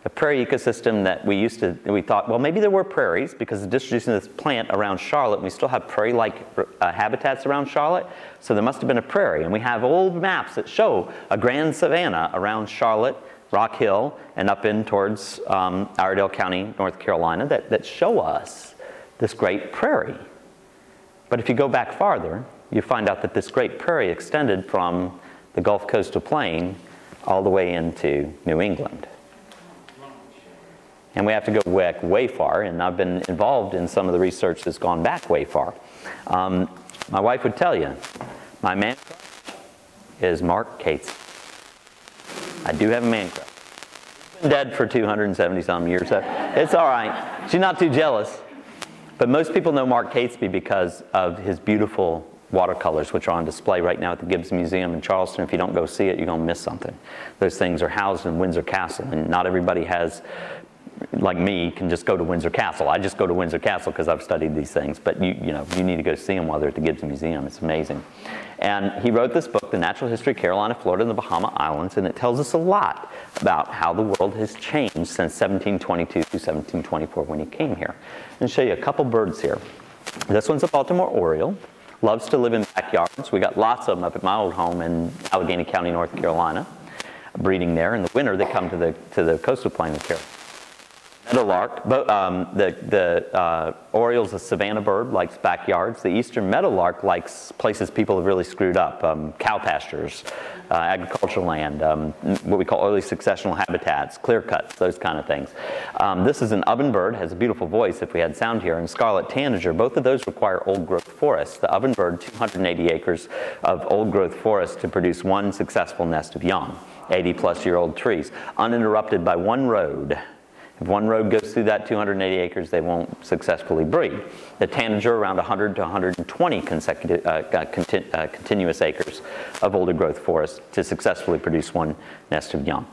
A prairie ecosystem that we used to, we thought, well, maybe there were prairies because the distribution of this plant around Charlotte, we still have prairie-like uh, habitats around Charlotte, so there must have been a prairie. And we have old maps that show a grand savanna around Charlotte, Rock Hill, and up in towards um, Iredell County, North Carolina, that, that show us this great prairie. But if you go back farther, you find out that this great prairie extended from the Gulf coastal plain all the way into New England. And we have to go back way far, and I've been involved in some of the research that's gone back way far. Um, my wife would tell you, my man is Mark Cates. I do have a man crush. He's been dead for 270 some years, so it's all right. She's not too jealous. But most people know Mark Catesby because of his beautiful watercolors, which are on display right now at the Gibbs Museum in Charleston. If you don't go see it, you're going to miss something. Those things are housed in Windsor Castle, and not everybody has like me, can just go to Windsor Castle. I just go to Windsor Castle because I've studied these things. But you, you know, you need to go see them while they're at the Gibbs Museum. It's amazing. And he wrote this book, The Natural History of Carolina, Florida, and the Bahama Islands, and it tells us a lot about how the world has changed since 1722 to 1724 when he came here. And show you a couple birds here. This one's a Baltimore Oriole. Loves to live in backyards. We got lots of them up at my old home in Alleghany County, North Carolina, breeding there. In the winter, they come to the, to the coastal plain of Carolina. Meadowlark, but, um, the, the uh, Oriole's a savanna bird, likes backyards. The eastern meadowlark likes places people have really screwed up, um, cow pastures, uh, agricultural land, um, what we call early successional habitats, clear cuts, those kind of things. Um, this is an ovenbird, has a beautiful voice if we had sound here, and scarlet tanager. Both of those require old growth forests. The ovenbird, 280 acres of old growth forest to produce one successful nest of young, 80 plus year old trees, uninterrupted by one road. If one road goes through that 280 acres, they won't successfully breed. The tanager around 100 to 120 consecutive, uh, uh, conti uh, continuous acres of older growth forest to successfully produce one nest of young.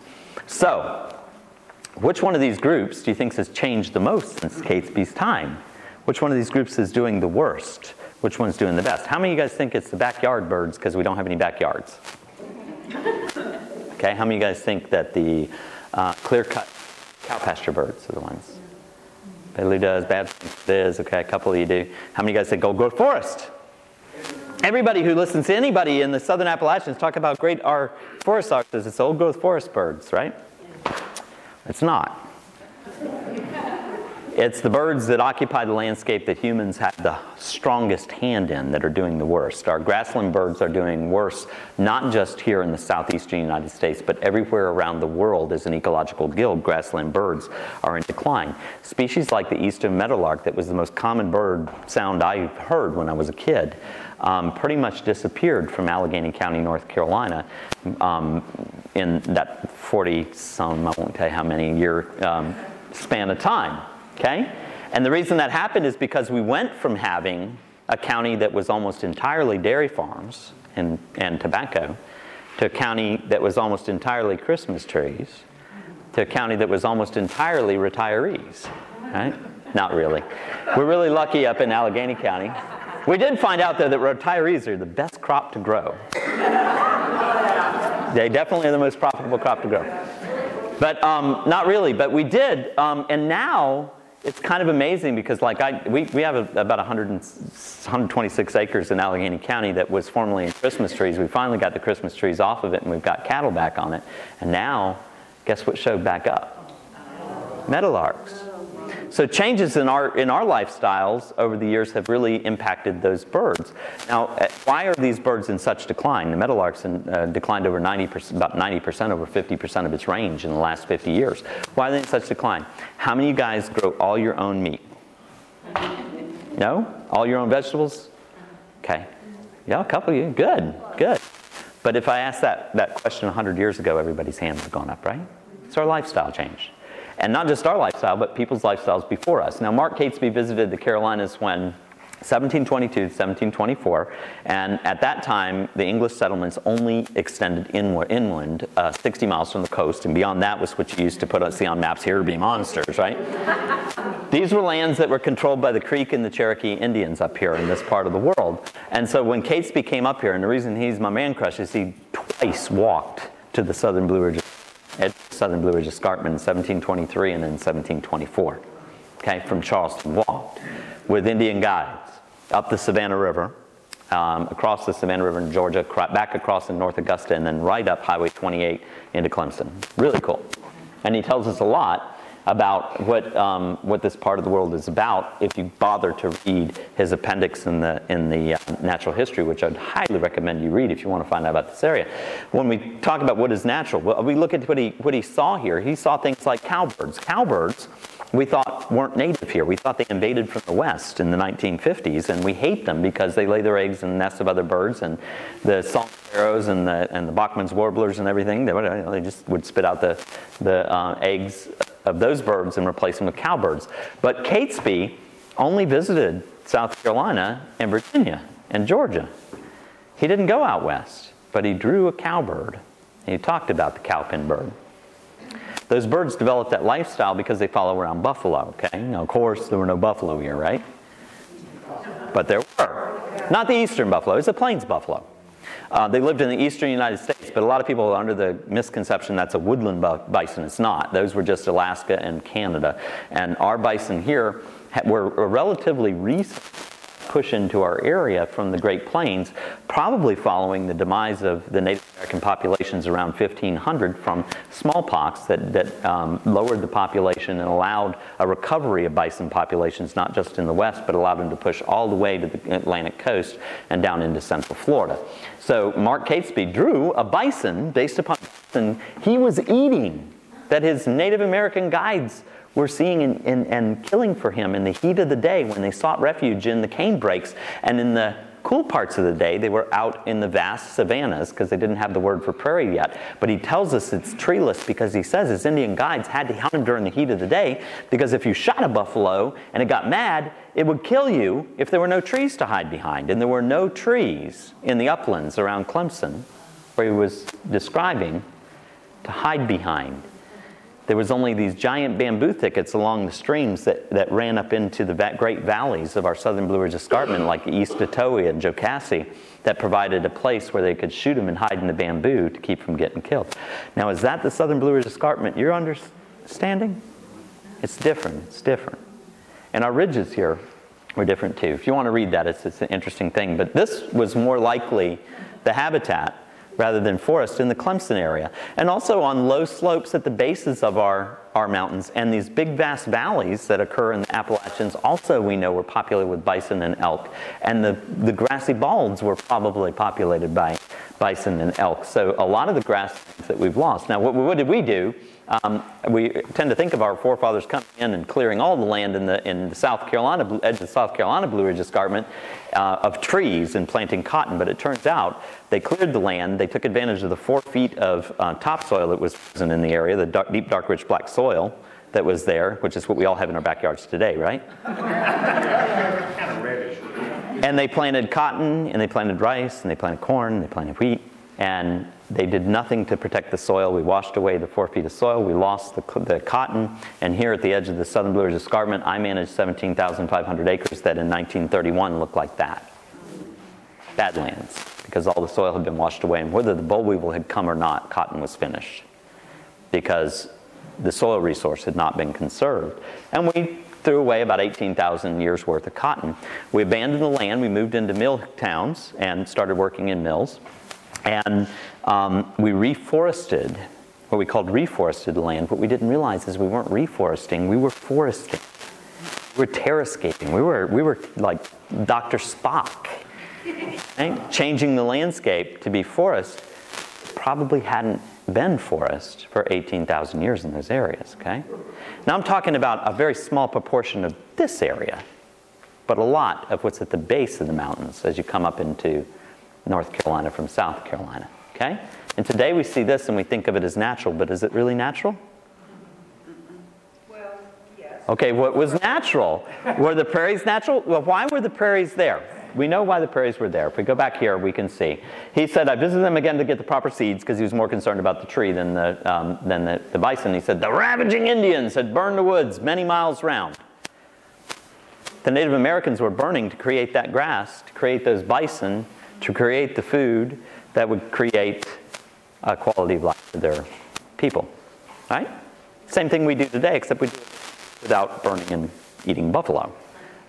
So, which one of these groups do you think has changed the most since Catesby's time? Which one of these groups is doing the worst? Which one's doing the best? How many of you guys think it's the backyard birds because we don't have any backyards? Okay, how many of you guys think that the uh, clear-cut Cow pasture birds are the ones. Bailey does, Bad does, okay, a couple of you do. How many guys say Gold Growth Forest? Everybody who listens to anybody in the southern Appalachians talk about great our forest are it's old growth forest birds, right? It's not. It's the birds that occupy the landscape that humans have the strongest hand in that are doing the worst. Our grassland birds are doing worse, not just here in the southeastern United States, but everywhere around the world as an ecological guild, grassland birds are in decline. Species like the eastern meadowlark, that was the most common bird sound I heard when I was a kid, um, pretty much disappeared from Alleghany County, North Carolina um, in that 40 some, I won't tell you how many year um, span of time. Okay? And the reason that happened is because we went from having a county that was almost entirely dairy farms and, and tobacco to a county that was almost entirely Christmas trees to a county that was almost entirely retirees. Right? Not really. We're really lucky up in Alleghany County. We did find out though that retirees are the best crop to grow. They definitely are the most profitable crop to grow. But um, not really, but we did. Um, and now it's kind of amazing because like I, we, we have a, about 100 126 acres in Alleghany County that was formerly in Christmas trees. We finally got the Christmas trees off of it and we've got cattle back on it. And now, guess what showed back up? Meadowlarks. So changes in our, in our lifestyles over the years have really impacted those birds. Now, uh, why are these birds in such decline? The meadowlark's in, uh, declined over 90%, about 90%, over 50% of its range in the last 50 years. Why are they in such decline? How many of you guys grow all your own meat? No? All your own vegetables? Okay. Yeah, a couple of you. Good, good. But if I asked that, that question 100 years ago, everybody's hands have gone up, right? It's our lifestyle change. And not just our lifestyle, but people's lifestyles before us. Now, Mark Catesby visited the Carolinas when 1722 1724, and at that time, the English settlements only extended inward, inland, uh, 60 miles from the coast, and beyond that was what you used to put on, see on maps, here be monsters, right? These were lands that were controlled by the Creek and the Cherokee Indians up here in this part of the world. And so when Catesby came up here, and the reason he's my man crush is he twice walked to the southern Blue Ridge Southern Blue Ridge Escarpment in 1723 and then 1724, okay, from Charleston walked with Indian guides up the Savannah River, um, across the Savannah River in Georgia, back across in North Augusta, and then right up Highway 28 into Clemson. Really cool. And he tells us a lot about what, um, what this part of the world is about if you bother to read his appendix in the, in the uh, natural history, which I'd highly recommend you read if you want to find out about this area. When we talk about what is natural, well, we look at what he, what he saw here. He saw things like cowbirds. Cowbirds we thought weren't native here. We thought they invaded from the west in the 1950s, and we hate them because they lay their eggs in the nests of other birds, and the song sparrows and the, and the Bachman's warblers and everything, they, they just would spit out the, the uh, eggs of those birds and replace them with cowbirds. But Catesby only visited South Carolina and Virginia and Georgia. He didn't go out west, but he drew a cowbird. And he talked about the cowpen bird. Those birds developed that lifestyle because they follow around buffalo, okay? Now, of course, there were no buffalo here, right? But there were. Not the eastern buffalo, it's the plains buffalo. Uh, they lived in the eastern United States, but a lot of people are under the misconception that's a woodland bison. It's not. Those were just Alaska and Canada. And our bison here were relatively recent push into our area from the Great Plains, probably following the demise of the Native American populations around 1500 from smallpox that, that um, lowered the population and allowed a recovery of bison populations, not just in the west, but allowed them to push all the way to the Atlantic coast and down into central Florida. So Mark Catesby drew a bison based upon bison he was eating that his Native American guides were seeing and, and, killing for him in the heat of the day when they sought refuge in the cane brakes. And in the cool parts of the day, they were out in the vast savannas because they didn't have the word for prairie yet. But he tells us it's treeless because he says his Indian guides had to hunt him during the heat of the day because if you shot a buffalo and it got mad, it would kill you if there were no trees to hide behind. And there were no trees in the uplands around Clemson where he was describing to hide behind there was only these giant bamboo thickets along the streams that, that ran up into the great valleys of our southern Blue Ridge Escarpment, like Eastatoe and Jocassee, that provided a place where they could shoot them and hide in the bamboo to keep from getting killed. Now, is that the southern Blue Ridge Escarpment you're understanding? It's different. It's different. And our ridges here were different too. If you want to read that, it's, it's an interesting thing. But this was more likely the habitat rather than forest in the Clemson area. And also on low slopes at the bases of our, our mountains and these big vast valleys that occur in the Appalachians also we know were populated with bison and elk. And the, the grassy balds were probably populated by bison and elk. So a lot of the grass that we've lost. Now what, what did we do? Um, we tend to think of our forefathers coming in and clearing all the land in the, in the South Carolina, edge of the South Carolina Blue Ridge Escarpment uh, of trees and planting cotton, but it turns out they cleared the land, they took advantage of the four feet of uh, topsoil that was present in the area, the dark, deep, dark, rich black soil that was there, which is what we all have in our backyards today, right? and they planted cotton, and they planted rice, and they planted corn, and they planted wheat, and they did nothing to protect the soil. We washed away the four feet of soil. We lost the, the cotton. And here at the edge of the Southern Blue Ridge Escarpment, I managed 17,500 acres that in 1931 looked like that. Badlands, because all the soil had been washed away. And whether the boll weevil had come or not, cotton was finished because the soil resource had not been conserved. And we threw away about 18,000 years worth of cotton. We abandoned the land. We moved into mill towns and started working in mills. And um, we reforested, what we called reforested land. What we didn't realize is we weren't reforesting, we were foresting. We were terrascaping. We were, we were like Dr. Spock, right? changing the landscape to be forest. Probably hadn't been forest for 18,000 years in those areas, okay? Now I'm talking about a very small proportion of this area, but a lot of what's at the base of the mountains as you come up into North Carolina from South Carolina. Okay? And today we see this and we think of it as natural, but is it really natural? Well, yes. Okay, what was natural? were the prairies natural? Well, why were the prairies there? We know why the prairies were there. If we go back here, we can see. He said, I visited them again to get the proper seeds because he was more concerned about the tree than, the, um, than the, the bison. He said, the ravaging Indians had burned the woods many miles round. The Native Americans were burning to create that grass, to create those bison, to create the food that would create a quality of life for their people. Right? Same thing we do today, except we do it without burning and eating buffalo.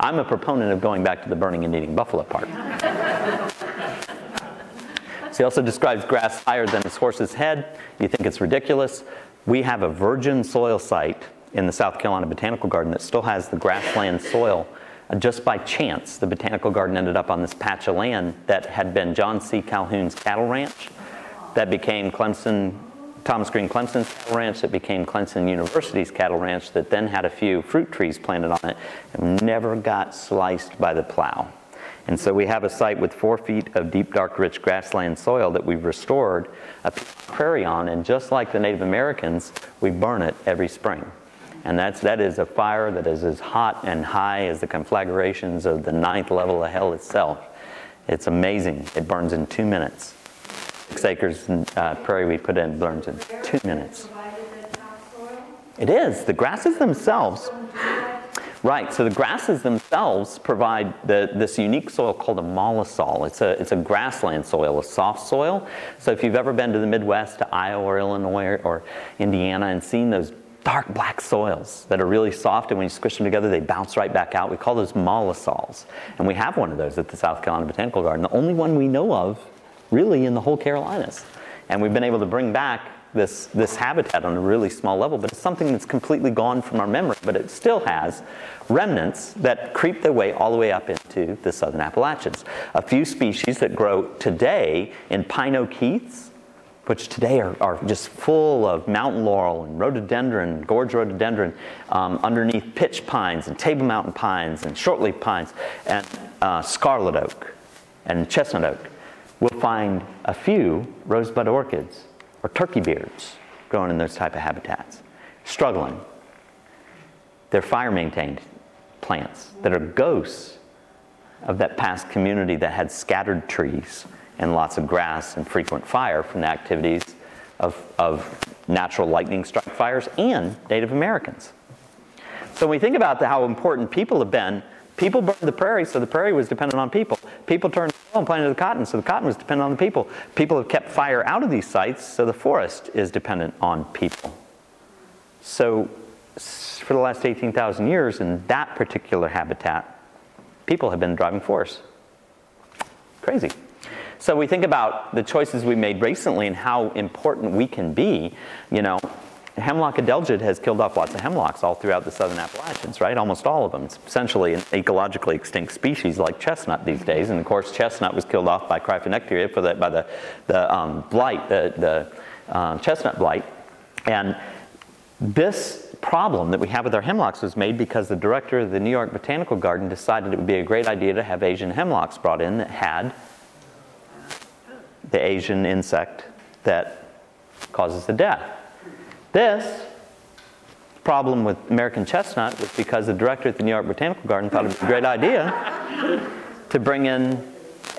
I'm a proponent of going back to the burning and eating buffalo part. so he also describes grass higher than his horse's head. You think it's ridiculous. We have a virgin soil site in the South Carolina Botanical Garden that still has the grassland soil Uh, just by chance, the botanical garden ended up on this patch of land that had been John C. Calhoun's cattle ranch that became Clemson, Thomas Green Clemson's cattle ranch that became Clemson University's cattle ranch that then had a few fruit trees planted on it and never got sliced by the plow. And so we have a site with four feet of deep, dark, rich grassland soil that we've restored a prairie on, and just like the Native Americans, we burn it every spring. And that's, that is a fire that is as hot and high as the conflagrations of the ninth level of hell itself. It's amazing. It burns in two minutes. Six acres uh, prairie we put in burns in two minutes. It is. The grasses themselves. Right, so the grasses themselves provide the, this unique soil called a mollisol. It's a, it's a grassland soil, a soft soil. So if you've ever been to the Midwest, to Iowa or Illinois or, or Indiana and seen those dark black soils that are really soft and when you squish them together they bounce right back out. We call those mollisols. And we have one of those at the South Carolina Botanical Garden, the only one we know of really in the whole Carolinas. And we've been able to bring back this, this habitat on a really small level, but it's something that's completely gone from our memory, but it still has remnants that creep their way all the way up into the southern Appalachians. A few species that grow today in pine oak heaths, which today are, are just full of mountain laurel and rhododendron, gorge rhododendron, um, underneath pitch pines and table mountain pines and shortleaf pines and uh, scarlet oak and chestnut oak. We'll find a few rosebud orchids or turkey beards growing in those type of habitats, struggling. They're fire maintained plants that are ghosts of that past community that had scattered trees and lots of grass and frequent fire from the activities of, of natural lightning strike fires and Native Americans. So when we think about the, how important people have been, people burned the prairie, so the prairie was dependent on people. People turned and planted the cotton, so the cotton was dependent on the people. People have kept fire out of these sites, so the forest is dependent on people. So for the last 18,000 years in that particular habitat, people have been the driving force. Crazy. So we think about the choices we made recently and how important we can be, you know, hemlock adelgid has killed off lots of hemlocks all throughout the southern Appalachians, right? Almost all of them. It's essentially an ecologically extinct species like chestnut these days. And of course, chestnut was killed off by Cryphonectria for the, by the, the um, blight, the, the um, chestnut blight. And this problem that we have with our hemlocks was made because the director of the New York Botanical Garden decided it would be a great idea to have Asian hemlocks brought in that had the Asian insect that causes the death. This problem with American chestnut was because the director at the New York Botanical Garden thought it was a great idea to bring in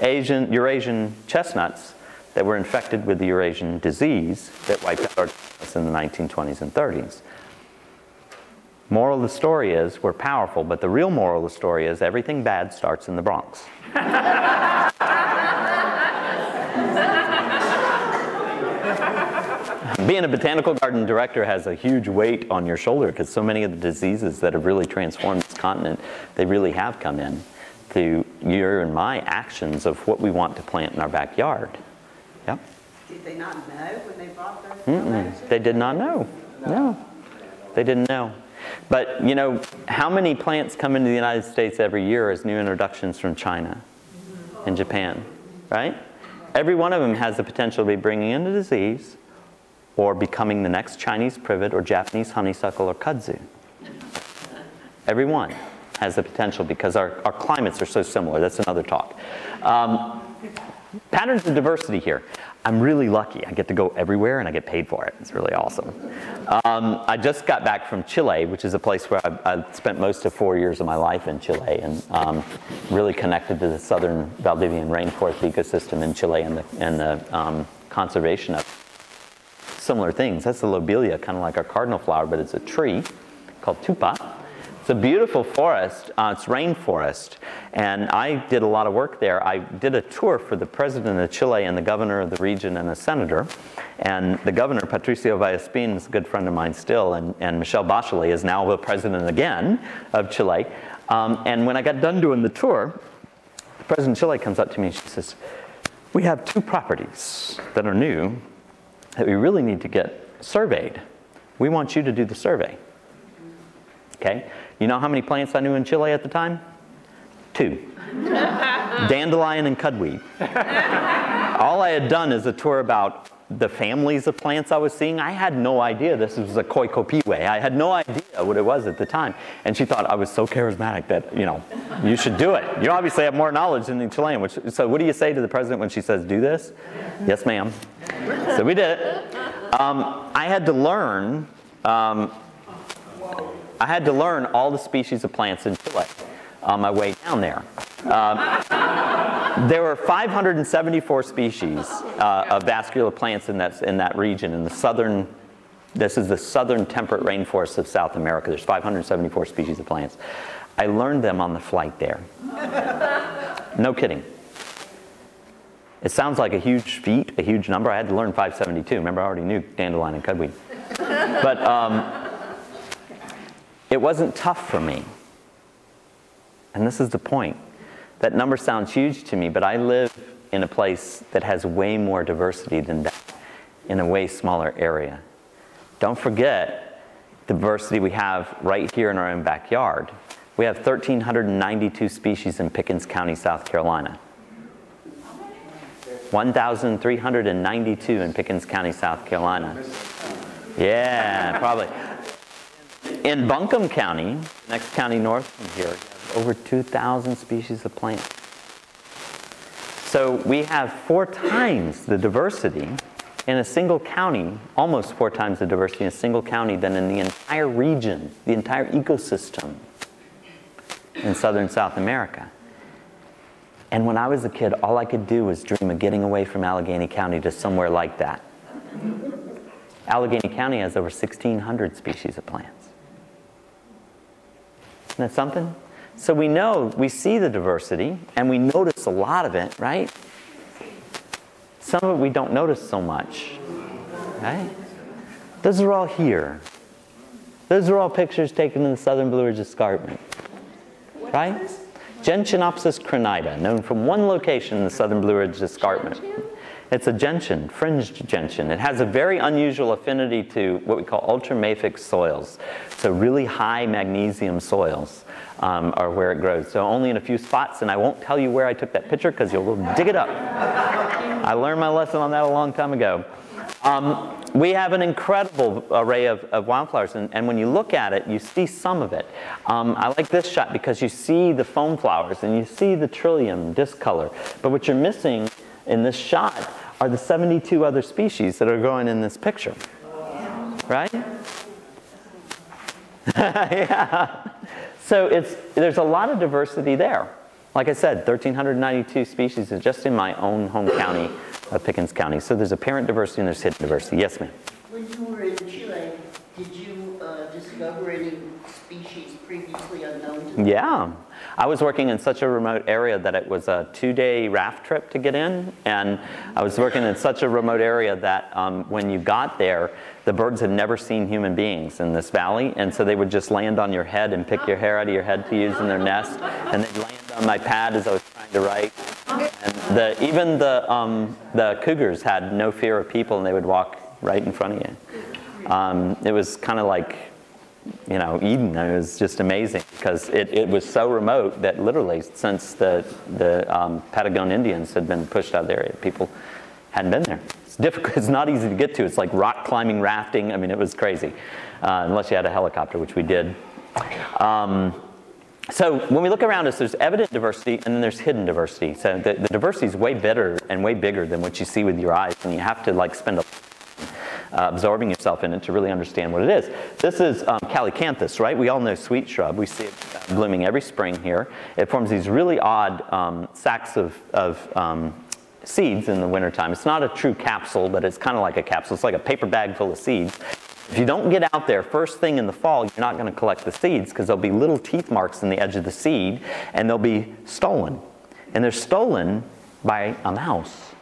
Asian, Eurasian chestnuts that were infected with the Eurasian disease that wiped out our chestnuts in the 1920s and 30s. Moral of the story is we're powerful, but the real moral of the story is everything bad starts in the Bronx. Being a botanical garden director has a huge weight on your shoulder because so many of the diseases that have really transformed this continent, they really have come in through your and my actions of what we want to plant in our backyard. Yep. Did they not know when they bought their Mm -mm. They did not know. No. They didn't know. But, you know, how many plants come into the United States every year as new introductions from China and Japan, right? Every one of them has the potential to be bringing in a disease or becoming the next Chinese privet or Japanese honeysuckle or kudzu. Every one has the potential because our, our climates are so similar. That's another talk. Um, patterns of diversity here. I'm really lucky. I get to go everywhere and I get paid for it. It's really awesome. Um, I just got back from Chile, which is a place where I've, I've spent most of four years of my life in Chile and um, really connected to the southern Valdivian rainforest ecosystem in Chile and the, and the um, conservation of similar things. That's the lobelia, kind of like our cardinal flower, but it's a tree called tupa. It's a beautiful forest. Uh, it's rainforest. And I did a lot of work there. I did a tour for the president of Chile and the governor of the region and a senator. And the governor, Patricio Vallespin, is a good friend of mine still. And, and Michelle Bachelet is now the president again of Chile. Um, and when I got done doing the tour, President Chile comes up to me and she says, we have two properties that are new that we really need to get surveyed. We want you to do the survey. Okay? You know how many plants I knew in Chile at the time? Two. Dandelion and cudweed. All I had done is a tour about the families of plants I was seeing. I had no idea this was a koi coicopihue. I had no idea what it was at the time. And she thought I was so charismatic that, you know, you should do it. You obviously have more knowledge than the Chilean. Which, so what do you say to the president when she says, do this? Yes, ma'am. So we did it. Um, I had to learn, um, I had to learn all the species of plants in Chile on my way down there. Um, there were 574 species uh, of vascular plants in that, in that region, in the southern This is the southern temperate rainforests of South America. There's 574 species of plants. I learned them on the flight there. no kidding. It sounds like a huge feat, a huge number. I had to learn 572. Remember, I already knew dandelion and cudweed. but um, it wasn't tough for me. And this is the point. That number sounds huge to me, but I live in a place that has way more diversity than that in a way smaller area. Don't forget the diversity we have right here in our own backyard. We have 1,392 species in Pickens County, South Carolina. 1,392 in Pickens County, South Carolina. Yeah, probably. In Buncombe County, next county north from here, over 2,000 species of plants. So we have four times the diversity in a single county, almost four times the diversity in a single county than in the entire region, the entire ecosystem in southern South America. And when I was a kid, all I could do was dream of getting away from Alleghany County to somewhere like that. Alleghany County has over 1,600 species of plants. Isn't that something? So we know, we see the diversity, and we notice a lot of it, right? Some of it we don't notice so much, right? Those are all here. Those are all pictures taken in the southern Blue Ridge Escarpment, right? Gentianopsis crinita, known from one location in the southern Blue Ridge Escarpment. It's a gentian, fringed gentian. It has a very unusual affinity to what we call ultramafic soils. So really high magnesium soils um, are where it grows. So only in a few spots, and I won't tell you where I took that picture because you'll dig it up. I learned my lesson on that a long time ago. Um, we have an incredible array of, of wildflowers, and, and, when you look at it, you see some of it. Um, I like this shot because you see the foam flowers and you see the trillium discolor. But what you're missing in this shot are the 72 other species that are growing in this picture. Right? yeah. So it's, there's a lot of diversity there. Like I said, 1,392 species is just in my own home county of Pickens County. So there's apparent diversity and there's hidden diversity. Yes, ma'am. When you were in Chile, did you uh, discover any species previously unknown to you? Yeah. I was working in such a remote area that it was a two-day raft trip to get in, and I was working in such a remote area that um, when you got there, the birds had never seen human beings in this valley, and so they would just land on your head and pick your hair out of your head to use in their nest, and they'd land on my pad as I was trying to write. And the, even the, um, the cougars had no fear of people, and they would walk right in front of you. Um, it was kind of like you know, Eden. It was just amazing because it, it was so remote that literally since the, the um, Patagon Indians had been pushed out of the area, people hadn't been there. It's difficult. It's not easy to get to. It's like rock climbing, rafting. I mean, it was crazy, uh, unless you had a helicopter, which we did. Um, so when we look around us, there's evident diversity and then there's hidden diversity. So the, the diversity is way better and way bigger than what you see with your eyes, and you have to like spend a uh, absorbing yourself in it to really understand what it is. This is um, calycanthus, right? We all know sweet shrub. We see it uh, blooming every spring here. It forms these really odd um, sacs of, of um, seeds in the wintertime. It's not a true capsule, but it's kind of like a capsule. It's like a paper bag full of seeds. If you don't get out there first thing in the fall, you're not going to collect the seeds because there'll be little teeth marks in the edge of the seed and they'll be stolen. And they're stolen by a mouse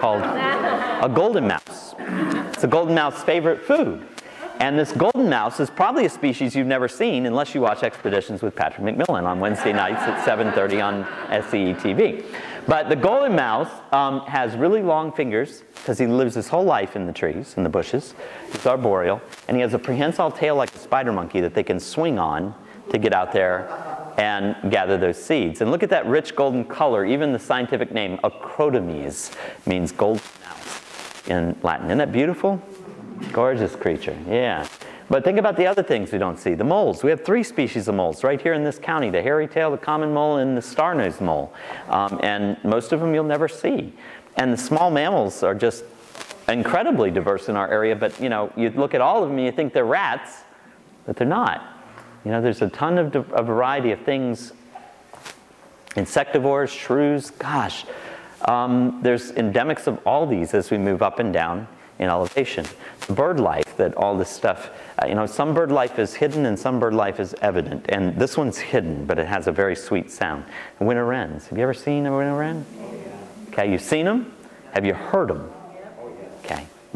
called a golden mouse. It's a golden mouse's favorite food. And this golden mouse is probably a species you've never seen unless you watch Expeditions with Patrick McMillan on Wednesday nights at 7.30 on SCETV. But the golden mouse um, has really long fingers because he lives his whole life in the trees, in the bushes. He's arboreal. And he has a prehensile tail like a spider monkey that they can swing on to get out there and gather those seeds. And look at that rich golden color. Even the scientific name, Ochrotomys, means golden mouse in Latin. Isn't that beautiful? Gorgeous creature, yeah. But think about the other things we don't see. The moles. We have three species of moles right here in this county. The hairy tail, the common mole, and the star-nosed mole. Um, and most of them you'll never see. And the small mammals are just incredibly diverse in our area. But, you know, you look at all of them and you think they're rats, but they're not. You know, there's a ton of a variety of things. Insectivores, shrews, gosh. Um, there's endemics of all these as we move up and down in elevation. Bird life, that all this stuff, uh, you know, some bird life is hidden and some bird life is evident. And this one's hidden, but it has a very sweet sound. Winter wrens. Have you ever seen a winter wren? Okay, you've seen them? Have you heard them?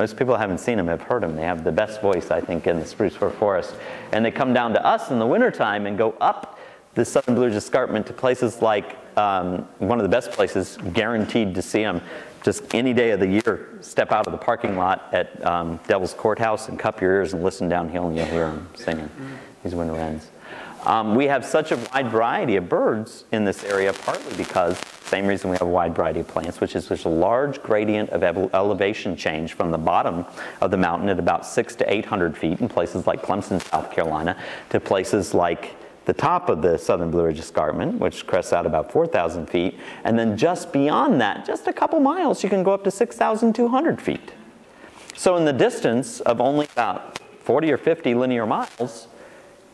Most people haven't seen them have heard them. They have the best voice, I think, in the spruce fir forest. And they come down to us in the wintertime and go up the southern blue ridge escarpment to places like um, one of the best places, guaranteed to see them. Just any day of the year, step out of the parking lot at um, Devil's Courthouse and cup your ears and listen downhill and you'll hear them singing, these winter wrens. Um, we have such a wide variety of birds in this area, partly because, same reason we have a wide variety of plants, which is there's a large gradient of elevation change from the bottom of the mountain at about six to 800 feet in places like Clemson, South Carolina, to places like the top of the southern Blue Ridge Escarpment, which crests out about 4,000 feet, and then just beyond that, just a couple miles, you can go up to 6,200 feet. So in the distance of only about 40 or 50 linear miles,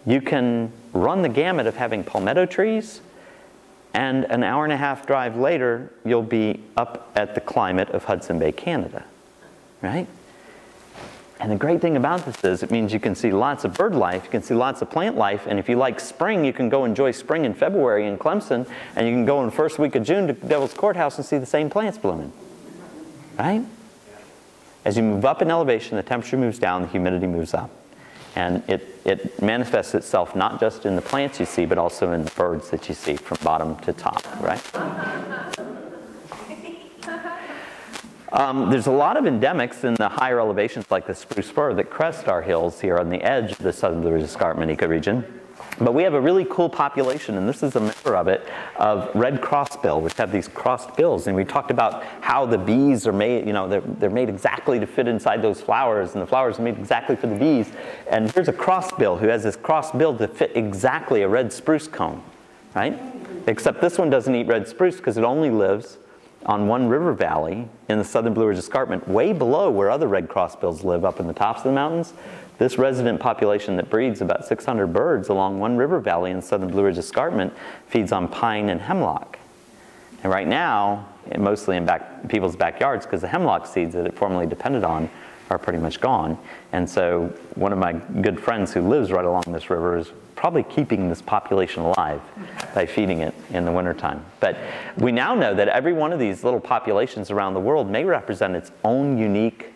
you can run the gamut of having palmetto trees, and an hour and a half drive later, you'll be up at the climate of Hudson Bay, Canada, right? And the great thing about this is it means you can see lots of bird life, you can see lots of plant life, and if you like spring, you can go enjoy spring in February in Clemson, and you can go in the first week of June to Devil's Courthouse and see the same plants blooming. Right? As you move up in elevation, the temperature moves down, the humidity moves up. And it, it manifests itself not just in the plants you see, but also in the birds that you see from bottom to top, right? Um, there's a lot of endemics in the higher elevations like the spruce fir that crest our hills here on the edge of the southern Blue Escarpment ecoregion. But we have a really cool population, and this is a member of it, of red crossbill, which have these crossed bills. And we talked about how the bees are made, you know, they're, they're made exactly to fit inside those flowers, and the flowers are made exactly for the bees. And here's a crossbill who has this crossbill to fit exactly a red spruce cone, right? Except this one doesn't eat red spruce because it only lives on one river valley in the southern Blue Ridge Escarpment, way below where other red crossbills live up in the tops of the mountains. This resident population that breeds about 600 birds along one river valley in southern Blue Ridge Escarpment feeds on pine and hemlock. And right now, mostly in back, people's backyards, because the hemlock seeds that it formerly depended on are pretty much gone. And so one of my good friends who lives right along this river is probably keeping this population alive by feeding it in the wintertime. But we now know that every one of these little populations around the world may represent its own unique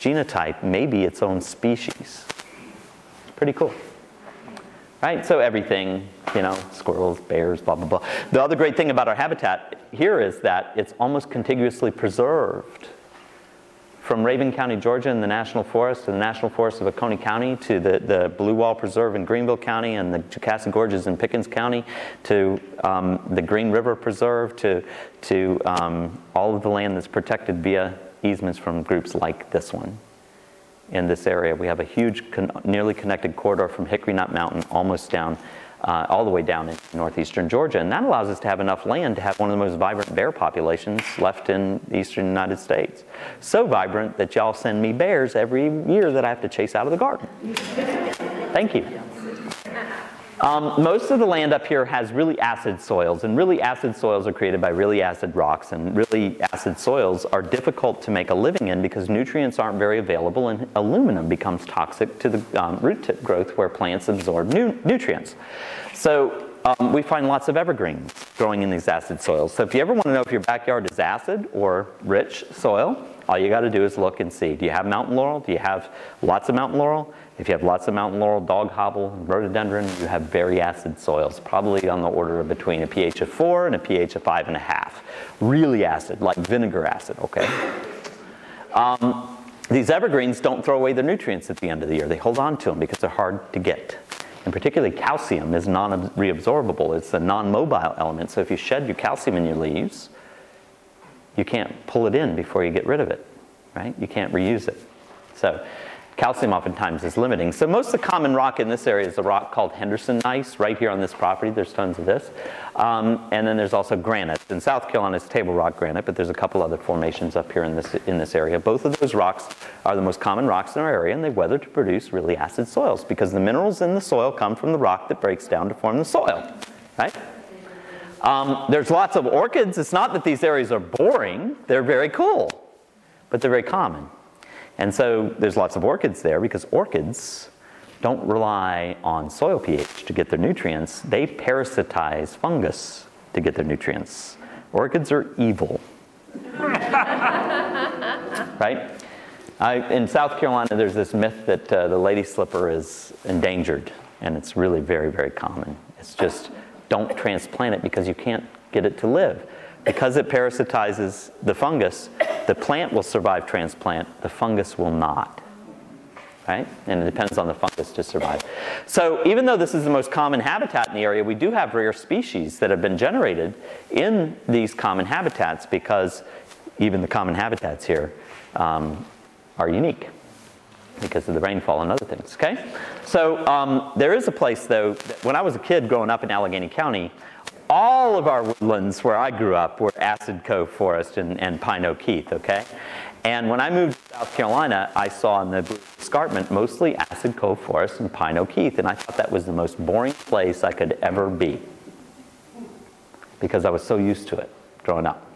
genotype, may be its own species. Pretty cool. Right? So everything, you know, squirrels, bears, blah, blah, blah. The other great thing about our habitat here is that it's almost contiguously preserved from Rabun County, Georgia in the National Forest to the National Forest of Oconee County to the, the Blue Wall Preserve in Greenville County and the Jocassee Gorges in Pickens County to um, the Green River Preserve to, to um, all of the land that's protected via easements from groups like this one. In this area, we have a huge, con nearly connected corridor from Hickory Nut Mountain almost down uh, all the way down in northeastern Georgia. And that allows us to have enough land to have one of the most vibrant bear populations left in the eastern United States. So vibrant that y'all send me bears every year that I have to chase out of the garden. Thank you. Um, most of the land up here has really acid soils, and really acid soils are created by really acid rocks, and really acid soils are difficult to make a living in because nutrients aren't very available, and aluminum becomes toxic to the um, root tip growth where plants absorb nu nutrients. So um, we find lots of evergreens growing in these acid soils. So if you ever want to know if your backyard is acid or rich soil, all you got to do is look and see. Do you have mountain laurel? Do you have lots of mountain laurel? If you have lots of mountain laurel, dog hobble, rhododendron, you have very acid soils, probably on the order of between a pH of four and a pH of five and a half. Really acid, like vinegar acid, okay? Um, these evergreens don't throw away their nutrients at the end of the year. They hold on to them because they're hard to get. And particularly calcium is non-reabsorbable. It's a non-mobile element. So if you shed your calcium in your leaves, you can't pull it in before you get rid of it, right? You can't reuse it. So calcium oftentimes is limiting. So most of the common rock in this area is a rock called Henderson gneiss. Right here on this property, there's tons of this. Um, and then there's also granite. In South Carolina, it's table rock granite, but there's a couple other formations up here in this, in this area. Both of those rocks are the most common rocks in our area, and they weather to produce really acid soils because the minerals in the soil come from the rock that breaks down to form the soil, right? Um, there's lots of orchids. It's not that these areas are boring. They're very cool, but they're very common. And so there's lots of orchids there because orchids don't rely on soil pH to get their nutrients. They parasitize fungus to get their nutrients. Orchids are evil. right? I, in South Carolina, there's this myth that uh, the lady slipper is endangered, and it's really very, very common. It's just don't transplant it because you can't get it to live. Because it parasitizes the fungus, the plant will survive transplant, the fungus will not. Right? And it depends on the fungus to survive. So even though this is the most common habitat in the area, we do have rare species that have been generated in these common habitats because even the common habitats here um, are unique because of the rainfall and other things, okay? So um, there is a place though, when I was a kid growing up in Alleghany County, all of our woodlands where I grew up were Acid Cove Forest and, and Pine Oak Heath, okay? And when I moved to South Carolina, I saw in the Escarpment mostly Acid Cove Forest and Pine Oak Heath, and I thought that was the most boring place I could ever be because I was so used to it growing up.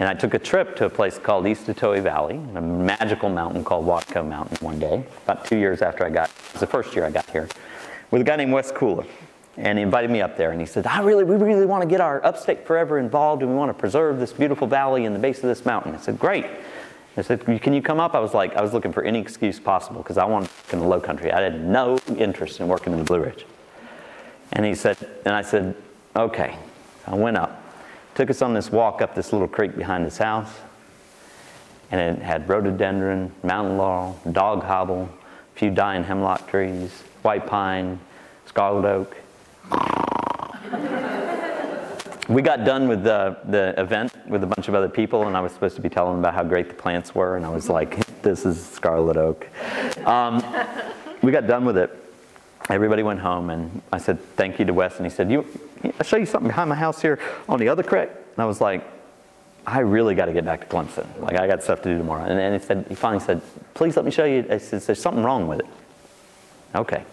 And I took a trip to a place called Eastatoe Valley, a magical mountain called Wadakoe Mountain one day, about two years after I got, it was the first year I got here, with a guy named Wes Kula. And he invited me up there and he said, I really, we really want to get our upstate forever involved and we want to preserve this beautiful valley in the base of this mountain. I said, great. I said, can you come up? I was like, I was looking for any excuse possible because I wanted to in the low country. I had no interest in working in the Blue Ridge. And he said, and I said, okay. I went up took us on this walk up this little creek behind his house. And it had rhododendron, mountain laurel, dog hobble, a few dying hemlock trees, white pine, scarlet oak. We got done with the, the event with a bunch of other people, and I was supposed to be telling them about how great the plants were, and I was like, this is scarlet oak. Um, we got done with it. Everybody went home, and I said thank you to Wes, and he said, you, I'll show you something behind my house here on the other creek. And I was like, I really got to get back to Clemson. Like, I got stuff to do tomorrow. And then he said, he finally said, please let me show you. He says, there's something wrong with it. Okay.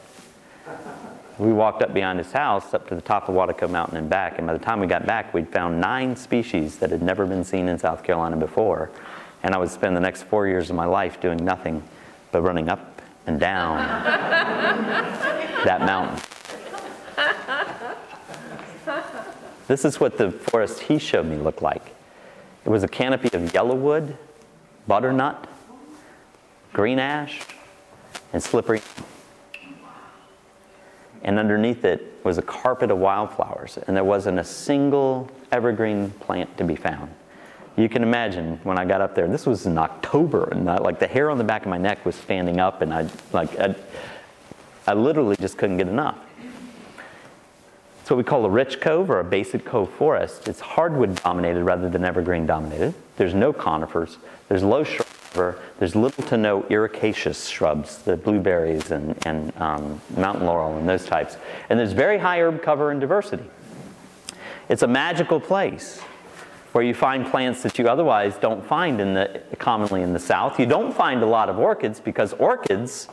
We walked up behind his house, up to the top of Wadakoe Mountain and back. And by the time we got back, we'd found nine species that had never been seen in South Carolina before. And I would spend the next four years of my life doing nothing but running up and down that mountain. This is what the forest he showed me looked like. It was a canopy of yellowwood, butternut, green ash, and slippery. And underneath it was a carpet of wildflowers, and there wasn't a single evergreen plant to be found. You can imagine when I got up there, this was in October, and I, like the hair on the back of my neck was standing up, and I like I, I literally just couldn't get enough. It's what we call a rich cove or a basic cove forest. It's hardwood dominated rather than evergreen dominated. There's no conifers. There's low shrub. There's little to no ericaceous shrubs, the blueberries and, and um, mountain laurel and those types. And there's very high herb cover and diversity. It's a magical place where you find plants that you otherwise don't find in the, commonly in the south. You don't find a lot of orchids because orchids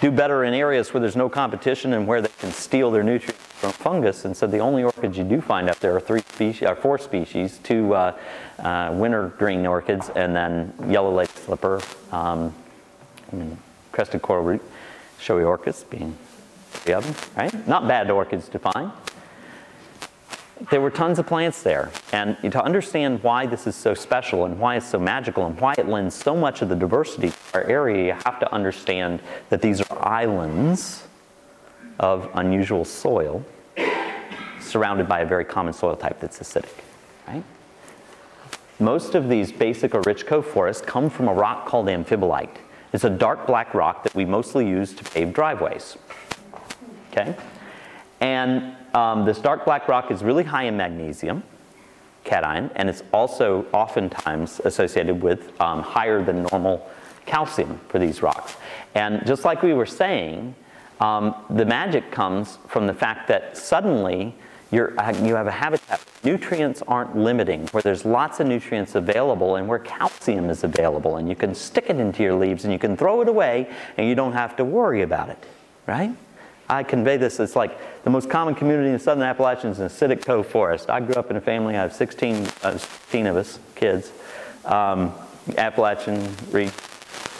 do better in areas where there's no competition and where they can steal their nutrients from fungus. And so the only orchids you do find up there are three species, or four species, two uh, uh, wintergreen orchids, and then yellow lady slipper, um, crested coral root, showy orchids being three of them, right? Not bad orchids to find there were tons of plants there. And to understand why this is so special and why it's so magical and why it lends so much of the diversity to our area, you have to understand that these are islands of unusual soil surrounded by a very common soil type that's acidic. Right? Most of these basic or rich forests come from a rock called amphibolite. It's a dark black rock that we mostly use to pave driveways. Okay? And um, this dark black rock is really high in magnesium, cation, and it's also oftentimes associated with um, higher than normal calcium for these rocks. And just like we were saying, um, the magic comes from the fact that suddenly uh, you have a habitat nutrients aren't limiting, where there's lots of nutrients available and where calcium is available, and you can stick it into your leaves and you can throw it away and you don't have to worry about it, right? I convey this as like the most common community in southern Appalachians is an acidic cove forest. I grew up in a family, I have 16, uh, 16 of us, kids, um, Appalachian region,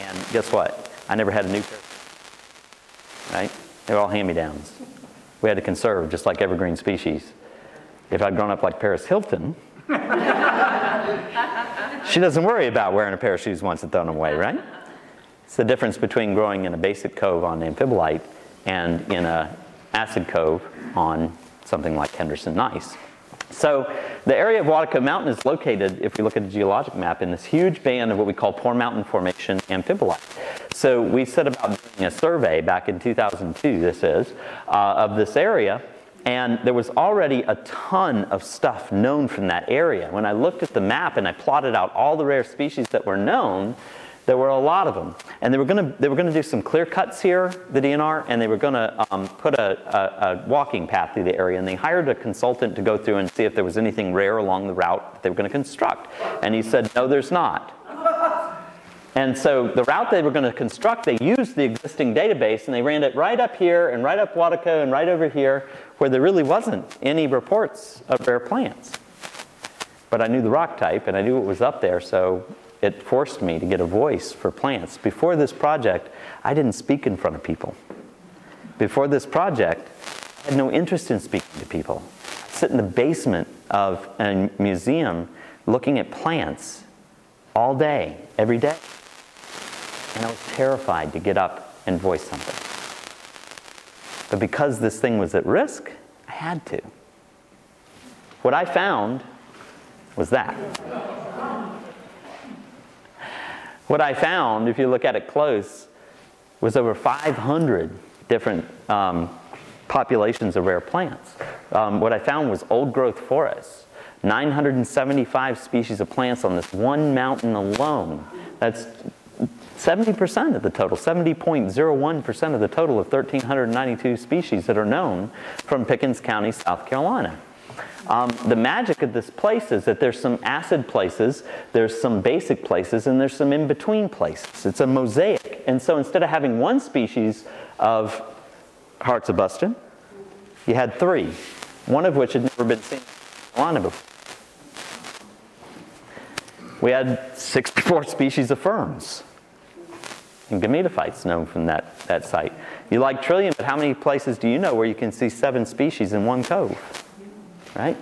And guess what? I never had a new. Right? They were all hand-me-downs. We had to conserve, just like evergreen species. If I'd grown up like Paris Hilton, she doesn't worry about wearing a pair of shoes once and throwing them away, right? It's the difference between growing in a basic cove on amphibolite and in a acid cove on something like Henderson gneiss. So the area of Wadakoe Mountain is located, if we look at a geologic map, in this huge band of what we call Poor Mountain Formation amphibolite. So we set about a survey back in 2002, this is, uh, of this area, and there was already a ton of stuff known from that area. When I looked at the map and I plotted out all the rare species that were known, there were a lot of them. And they were going to, they were going to do some clear cuts here, the DNR, and they were going to um, put a, a, a, walking path through the area. And they hired a consultant to go through and see if there was anything rare along the route that they were going to construct. And he said, no, there's not. And so the route they were going to construct, they used the existing database and they ran it right up here and right up Wadakoe and right over here where there really wasn't any reports of rare plants. But I knew the rock type and I knew it was up there, so it forced me to get a voice for plants. Before this project, I didn't speak in front of people. Before this project, I had no interest in speaking to people. I sit in the basement of a museum looking at plants all day, every day. And I was terrified to get up and voice something. But because this thing was at risk, I had to. What I found was that. What I found, if you look at it close, was over 500 different um, populations of rare plants. Um, what I found was old growth forests, 975 species of plants on this one mountain alone. That's 70% of the total, 70.01% of the total of 1,392 species that are known from Pickens County, South Carolina. Um, the magic of this place is that there's some acid places, there's some basic places, and there's some in-between places. It's a mosaic. And so instead of having one species of hearts of Buston, you had three, one of which had never been seen in South Carolina before. We had 64 species of ferns and gametophytes known from that, that site. You like trillium, but how many places do you know where you can see seven species in one cove? right?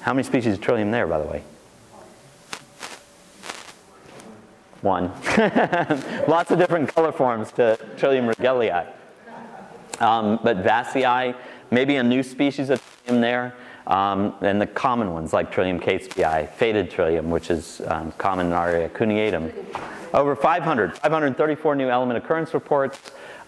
How many species of trillium there, by the way? One. Lots of different color forms to Trillium rugelii. Um, but vaseyi, maybe a new species of trillium there. Um, and the common ones like Trillium catesbaei, faded trillium, which is um, common in our area, cuneatum. Over 500, 534 new element occurrence reports,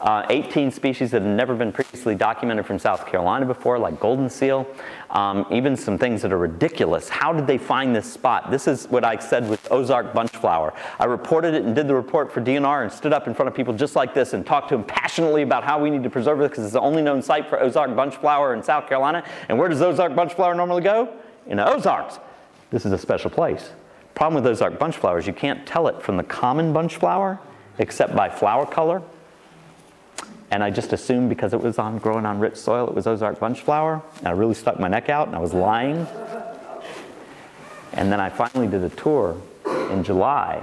uh, 18 species that have never been previously documented from South Carolina before, like golden seal, um, even some things that are ridiculous. How did they find this spot? This is what I said with Ozark bunchflower. I reported it and did the report for DNR and stood up in front of people just like this and talked to them passionately about how we need to preserve it because it's the only known site for Ozark bunchflower in South Carolina. And where does Ozark bunchflower normally go? In the Ozarks. This is a special place. Problem with those Ozark bunchflowers, you can't tell it from the common bunchflower except by flower color and I just assumed because it was on growing on rich soil, it was Ozark bunchflower. And I really stuck my neck out and I was lying. And then I finally did a tour in July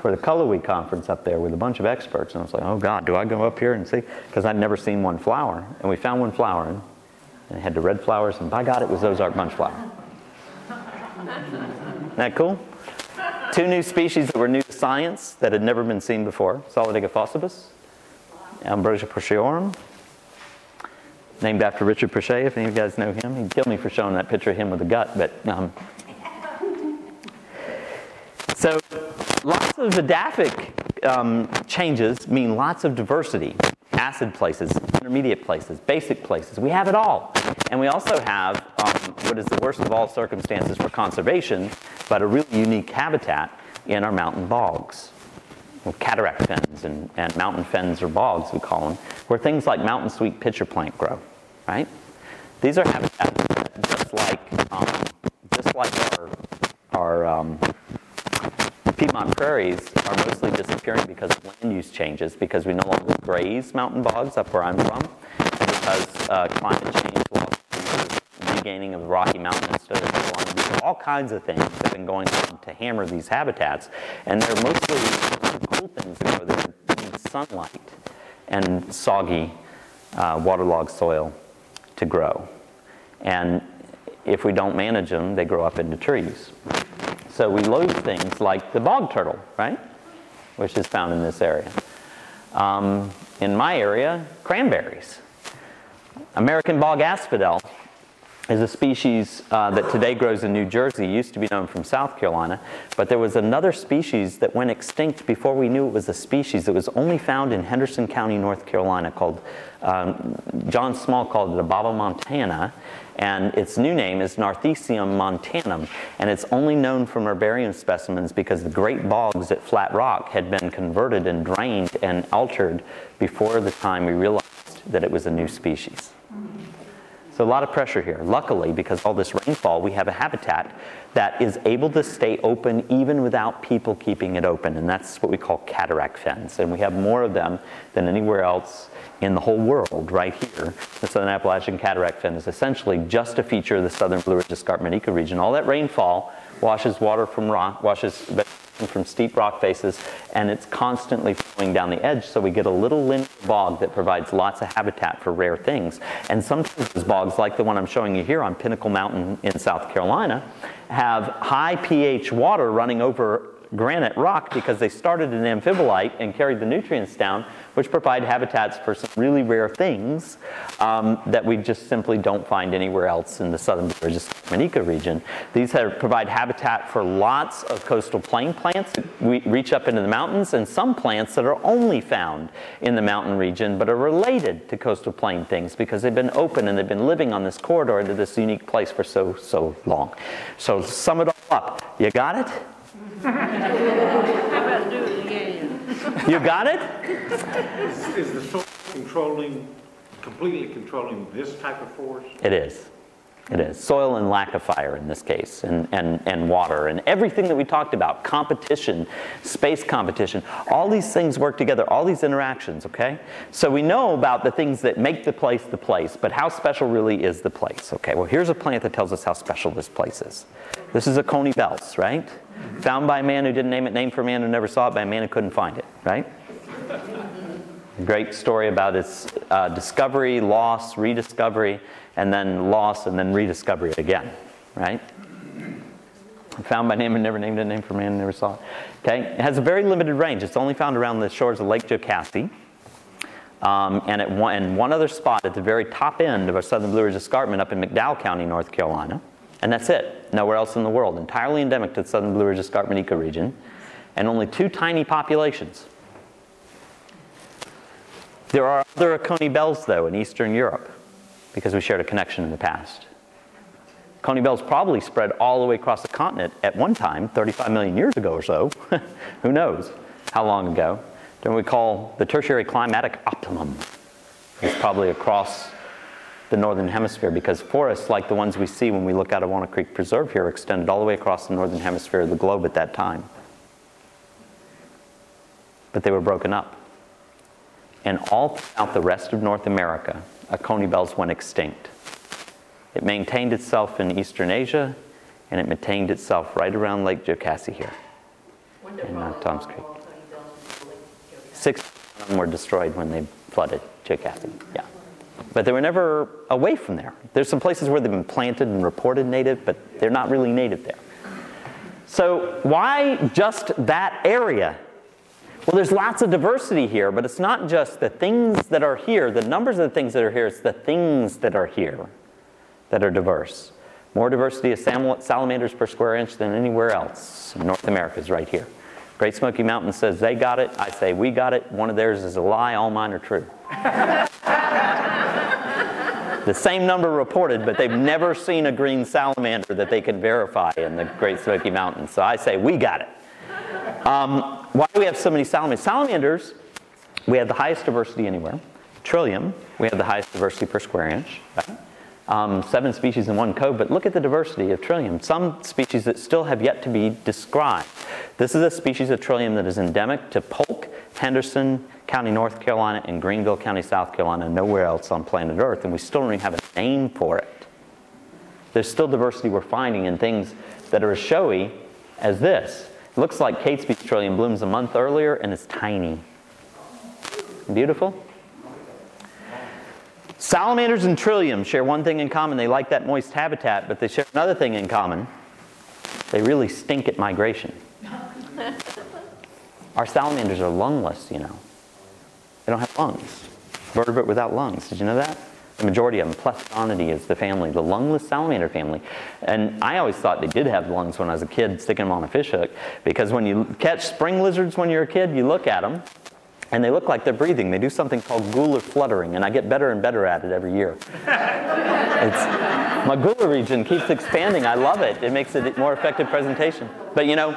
for the Cullowhee conference up there with a bunch of experts. And I was like, oh God, do I go up here and see? Because I'd never seen one flower. And we found one flower and it had the red flowers. And by God, it was Ozark bunchflower. Isn't that cool? Two new species that were new to science that had never been seen before, Solidago faucibus Ambrosia porciorum, named after Richard Porcher, if any of you guys know him. He'd kill me for showing that picture of him with a gut, but um, so lots of edaphic um, changes mean lots of diversity. Acid places, intermediate places, basic places. We have it all. And we also have um, what is the worst of all circumstances for conservation, but a really unique habitat in our mountain bogs cataract fens and, and mountain fens or bogs, we call them, where things like mountain sweet pitcher plant grow, right? These are habitats just like, um, just like our, our um, Piedmont prairies are mostly disappearing because of land use changes, because we no longer graze mountain bogs up where I'm from, and because uh, climate change, regaining of the Rocky Mountain instead of the all kinds of things have been going on to hammer these habitats, and they're mostly cool things that grow there need sunlight and soggy, uh, waterlogged soil to grow. And if we don't manage them, they grow up into trees. So we lose things like the bog turtle, right? Which is found in this area. Um, in my area, cranberries. American bog asphodel is a species uh, that today grows in New Jersey, used to be known from South Carolina, but there was another species that went extinct before we knew it was a species. It was only found in Henderson County, North Carolina, called, um, John Small called it Abama montana, and its new name is Narthecium montanum, and it's only known from herbarium specimens because the great bogs at Flat Rock had been converted and drained and altered before the time we realized that it was a new species. So a lot of pressure here. Luckily, because all this rainfall, we have a habitat that is able to stay open even without people keeping it open. And that's what we call cataract fens. And we have more of them than anywhere else in the whole world right here. The Southern Appalachian Cataract Fen is essentially just a feature of the Southern Blue Ridge Escarpment ecoregion. All that rainfall washes water from rock, washes from steep rock faces, and it's constantly flowing down the edge, so we get a little linear bog that provides lots of habitat for rare things. And sometimes those bogs, like the one I'm showing you here on Pinnacle Mountain in South Carolina, have high pH water running over granite rock because they started in amphibolite and carried the nutrients down, which provide habitats for some really rare things um, that we just simply don't find anywhere else in the southern Burgess ecoregion. These have, provide habitat for lots of coastal plain plants that we reach up into the mountains and some plants that are only found in the mountain region but are related to coastal plain things because they've been open and they've been living on this corridor into this unique place for so, so long. So sum it all up. You got it? How about do it again? You got it? Is is the soil controlling, completely controlling this type of force? It is. It is. Soil and lack of fire in this case, and, and, and water, and everything that we talked about competition, space competition all these things work together, all these interactions, okay? So we know about the things that make the place the place, but how special really is the place? Okay, well, here's a plant that tells us how special this place is. This is Oconee Bells, right? Found by a man who didn't name it, named for a man who never saw it, by a man who couldn't find it, right? Great story about its uh, discovery, loss, rediscovery, and then loss, and then rediscovery again, right? Found by name and never named it, named for a man who never saw it. Okay, it has a very limited range. It's only found around the shores of Lake Jocassee. Um, and at one, and one other spot at the very top end of our southern Blue Ridge Escarpment up in McDowell County, North Carolina. And that's it. Nowhere else in the world. Entirely endemic to the southern Blue Ridge Escarpment ecoregion. And only two tiny populations. There are other Oconee bells, though, in Eastern Europe because we shared a connection in the past. Oconee bells probably spread all the way across the continent at one time, 35 million years ago or so. Who knows how long ago? Then we call the tertiary climatic optimum. It's probably across the northern hemisphere because forests like the ones we see when we look out of Walnut Creek Preserve here extended all the way across the northern hemisphere of the globe at that time. But they were broken up. And all throughout the rest of North America, Oconee bells went extinct. It maintained itself in Eastern Asia, and it maintained itself right around Lake Jocassee here in uh, Tom's Creek. Six of them were destroyed when they flooded Jocassee, yeah. But they were never away from there. There's some places where they've been planted and reported native, but they're not really native there. So why just that area? Well, there's lots of diversity here, but it's not just the things that are here, the numbers of the things that are here, it's the things that are here that are diverse. More diversity of salamanders per square inch than anywhere else. North America is right here. Great Smoky Mountain says they got it. I say we got it. One of theirs is a lie. All mine are true. the same number reported, but they've never seen a green salamander that they can verify in the Great Smoky Mountains. So I say we got it. Um, why do we have so many salamanders? Salamanders, we have the highest diversity anywhere. Trillium, we have the highest diversity per square inch. Right? Um, seven species in one code, but look at the diversity of trillium. Some species that still have yet to be described. This is a species of trillium that is endemic to Polk, Henderson, County, North Carolina, and Greenville County, South Carolina, nowhere else on planet Earth, and we still don't even have a name for it. There's still diversity we're finding in things that are as showy as this. Looks like Catesby's trillium blooms a month earlier and is tiny. Beautiful. Salamanders and trillium share one thing in common. They like that moist habitat, but they share another thing in common. They really stink at migration. Our salamanders are lungless, you know. They don't have lungs. Vertebrate without lungs. Did you know that? The majority of them, Plethodontidae is the family, the lungless salamander family. And I always thought they did have lungs when I was a kid, sticking them on a fish hook. Because when you catch spring lizards when you're a kid, you look at them, and they look like they're breathing. They do something called gular fluttering, and I get better and better at it every year. it's, my gular region keeps expanding. I love it. It makes it a more effective presentation. But you know,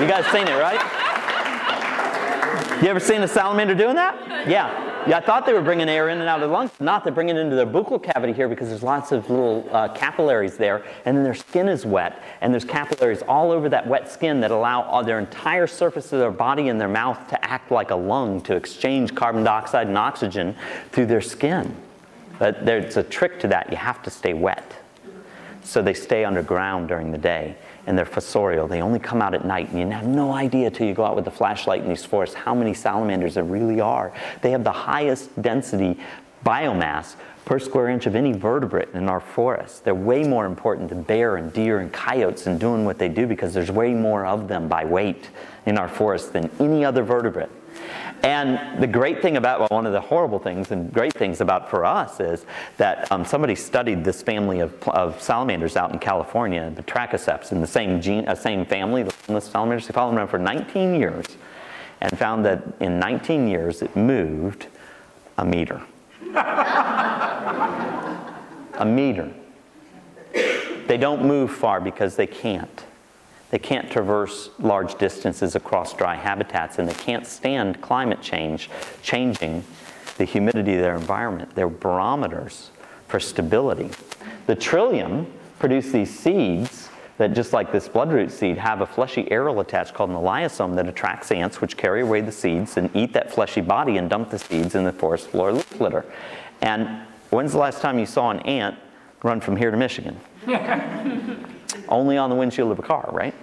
you guys seen it, right? You ever seen a salamander doing that? Yeah. Yeah, I thought they were bringing air in and out of the lungs. Not, they're bringing it into their buccal cavity here because there's lots of little uh, capillaries there, and then their skin is wet, and there's capillaries all over that wet skin that allow all their entire surface of their body and their mouth to act like a lung to exchange carbon dioxide and oxygen through their skin. But there's a trick to that. You have to stay wet. So they stay underground during the day and they're fossorial. They only come out at night, and you have no idea till you go out with a flashlight in these forests how many salamanders there really are. They have the highest density biomass per square inch of any vertebrate in our forests. They're way more important than bear and deer and coyotes and doing what they do because there's way more of them by weight in our forests than any other vertebrate. And the great thing about, well, one of the horrible things and great things about for us is that um, somebody studied this family of, of, salamanders out in California, the Batrachoseps, in the same gene, uh, same family, the salamanders. They followed them around for 19 years and found that in 19 years it moved a meter. a meter. They don't move far because they can't. They can't traverse large distances across dry habitats, and they can't stand climate change, changing the humidity of their environment. They're barometers for stability. The trillium produce these seeds that, just like this bloodroot seed, have a fleshy aril attached called an elaiosome that attracts ants, which carry away the seeds and eat that fleshy body and dump the seeds in the forest floor litter. And when's the last time you saw an ant run from here to Michigan? Only on the windshield of a car, right?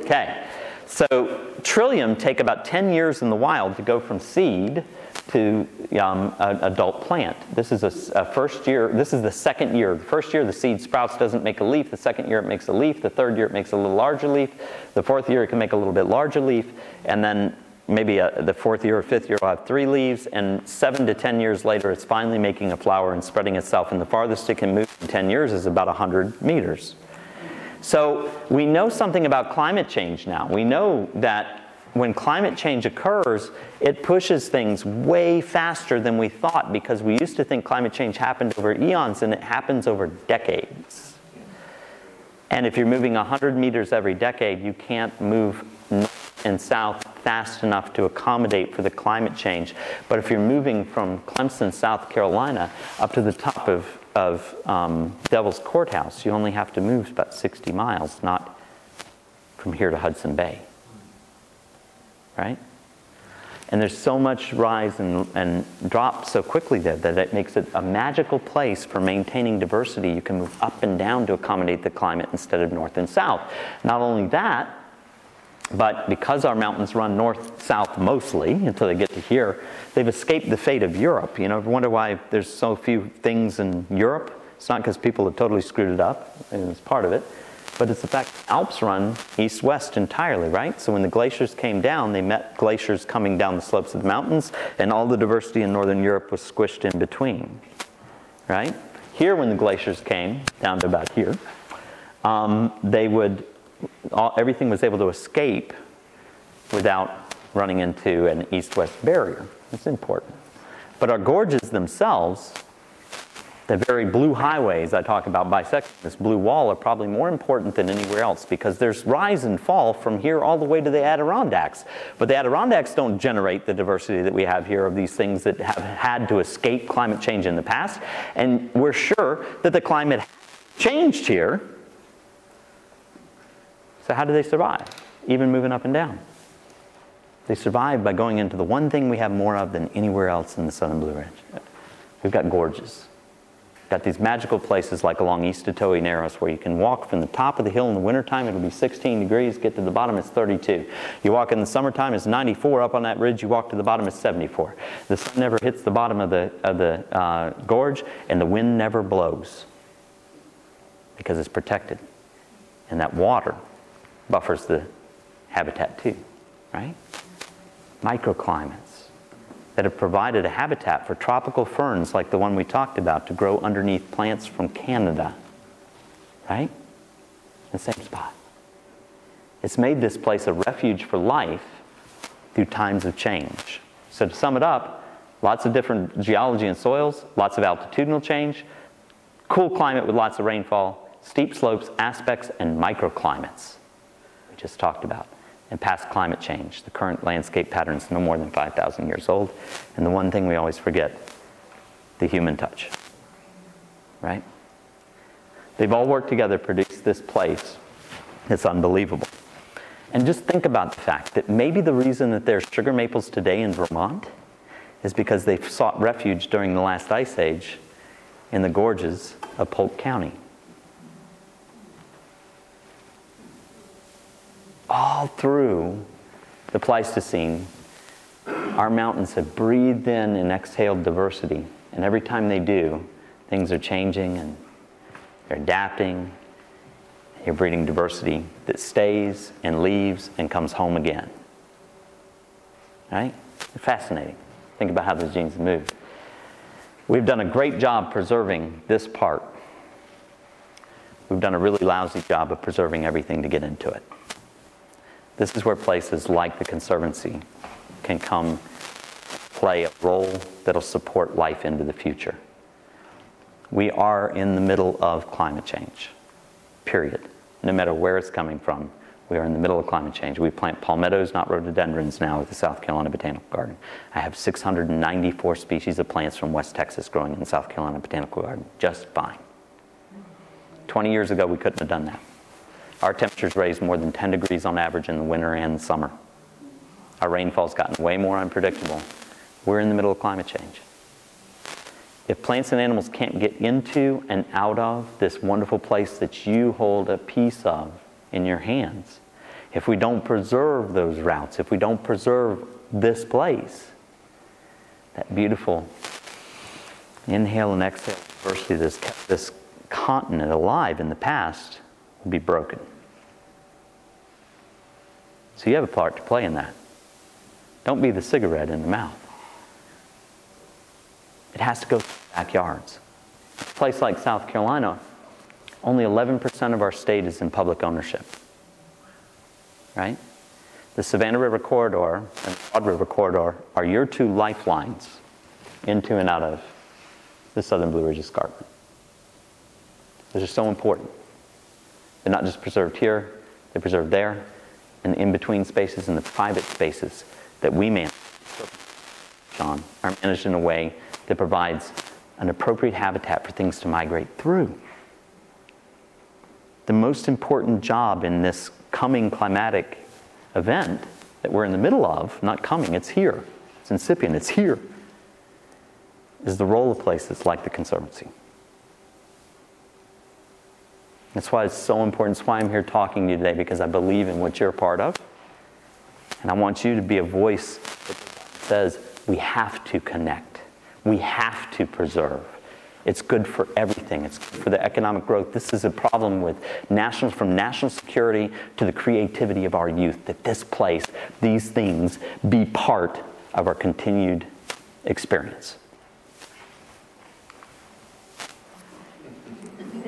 Okay. So trillium take about 10 years in the wild to go from seed to um, an adult plant. This is a, a, first year, this is the second year. The first year the seed sprouts doesn't make a leaf. The second year it makes a leaf. The third year it makes a little larger leaf. The fourth year it can make a little bit larger leaf. And then maybe a, the fourth year or fifth year will have three leaves. And seven to 10 years later it's finally making a flower and spreading itself. And the farthest it can move in 10 years is about 100 meters. So we know something about climate change now. We know that when climate change occurs, it pushes things way faster than we thought because we used to think climate change happened over eons and it happens over decades. And if you're moving 100 meters every decade, you can't move and south fast enough to accommodate for the climate change. But if you're moving from Clemson, South Carolina, up to the top of of um, Devil's Courthouse, you only have to move about 60 miles, not from here to Hudson Bay. Right? And there's so much rise and, and drop so quickly there that it makes it a magical place for maintaining diversity. You can move up and down to accommodate the climate instead of north and south. Not only that, but because our mountains run north-south mostly until they get to here, they've escaped the fate of Europe. You know, wonder why there's so few things in Europe? It's not because people have totally screwed it up, and it's part of it, but it's the fact Alps run east-west entirely, right? So when the glaciers came down, they met glaciers coming down the slopes of the mountains, and all the diversity in northern Europe was squished in between, right? Here, when the glaciers came down to about here, um, they would all, everything was able to escape without running into an east-west barrier. It's important. But our gorges themselves, the very blue highways I talk about bisecting this blue wall are probably more important than anywhere else because there's rise and fall from here all the way to the Adirondacks. But the Adirondacks don't generate the diversity that we have here of these things that have had to escape climate change in the past. And we're sure that the climate changed here so how do they survive, even moving up and down? They survive by going into the one thing we have more of than anywhere else in the Southern Blue Ridge. We've got gorges. Got these magical places like along Eastatoe Narrows where you can walk from the top of the hill in the wintertime, it'll be 16 degrees, get to the bottom, it's 32. You walk in the summertime, it's 94 up on that ridge, you walk to the bottom, it's 74. The sun never hits the bottom of the, of the uh, gorge, and the wind never blows because it's protected. And that water buffers the habitat too, right? Microclimates that have provided a habitat for tropical ferns like the one we talked about to grow underneath plants from Canada. Right? The same spot. It's made this place a refuge for life through times of change. So, to sum it up, lots of different geology and soils, lots of altitudinal change, cool climate with lots of rainfall, steep slopes, aspects, and microclimates just talked about and past climate change. The current landscape pattern is no more than 5,000 years old. And the one thing we always forget the human touch. Right? They've all worked together to produce this place. It's unbelievable. And just think about the fact that maybe the reason that there's sugar maples today in Vermont is because they sought refuge during the last ice age in the gorges of Polk County. All through the Pleistocene, our mountains have breathed in and exhaled diversity. And every time they do, things are changing and they're adapting. You're breeding diversity that stays and leaves and comes home again. Right? Fascinating. Think about how those genes move. We've done a great job preserving this part. We've done a really lousy job of preserving everything to get into it. This is where places like the Conservancy can come play a role that'll support life into the future. We are in the middle of climate change, period. No matter where it's coming from, we are in the middle of climate change. We plant palmettos, not rhododendrons now at the South Carolina Botanical Garden. I have 694 species of plants from West Texas growing in the South Carolina Botanical Garden, just fine. 20 years ago, we couldn't have done that. Our temperatures raise more than 10 degrees on average in the winter and summer. Our rainfall's gotten way more unpredictable. We're in the middle of climate change. If plants and animals can't get into and out of this wonderful place that you hold a piece of in your hands, if we don't preserve those routes, if we don't preserve this place, that beautiful inhale and exhale diversity that's kept this continent alive in the past, be broken. So you have a part to play in that. Don't be the cigarette in the mouth. It has to go through backyards. A place like South Carolina, only 11% of our state is in public ownership. Right? The Savannah River Corridor and the Broad River Corridor are your two lifelines into and out of the Southern Blue Ridge Escarpment. Those are so important. They're not just preserved here, they're preserved there, and the in-between spaces and the private spaces that we manage, John, are managed in a way that provides an appropriate habitat for things to migrate through. The most important job in this coming climatic event that we're in the middle of, not coming, it's here, it's incipient, it's here, is the role of places like the Conservancy. That's why it's so important. That's why I'm here talking to you today, because I believe in what you're part of. And I want you to be a voice that says, we have to connect, we have to preserve. It's good for everything. It's good for the economic growth. This is a problem with national, from national security to the creativity of our youth, that this place, these things be part of our continued experience.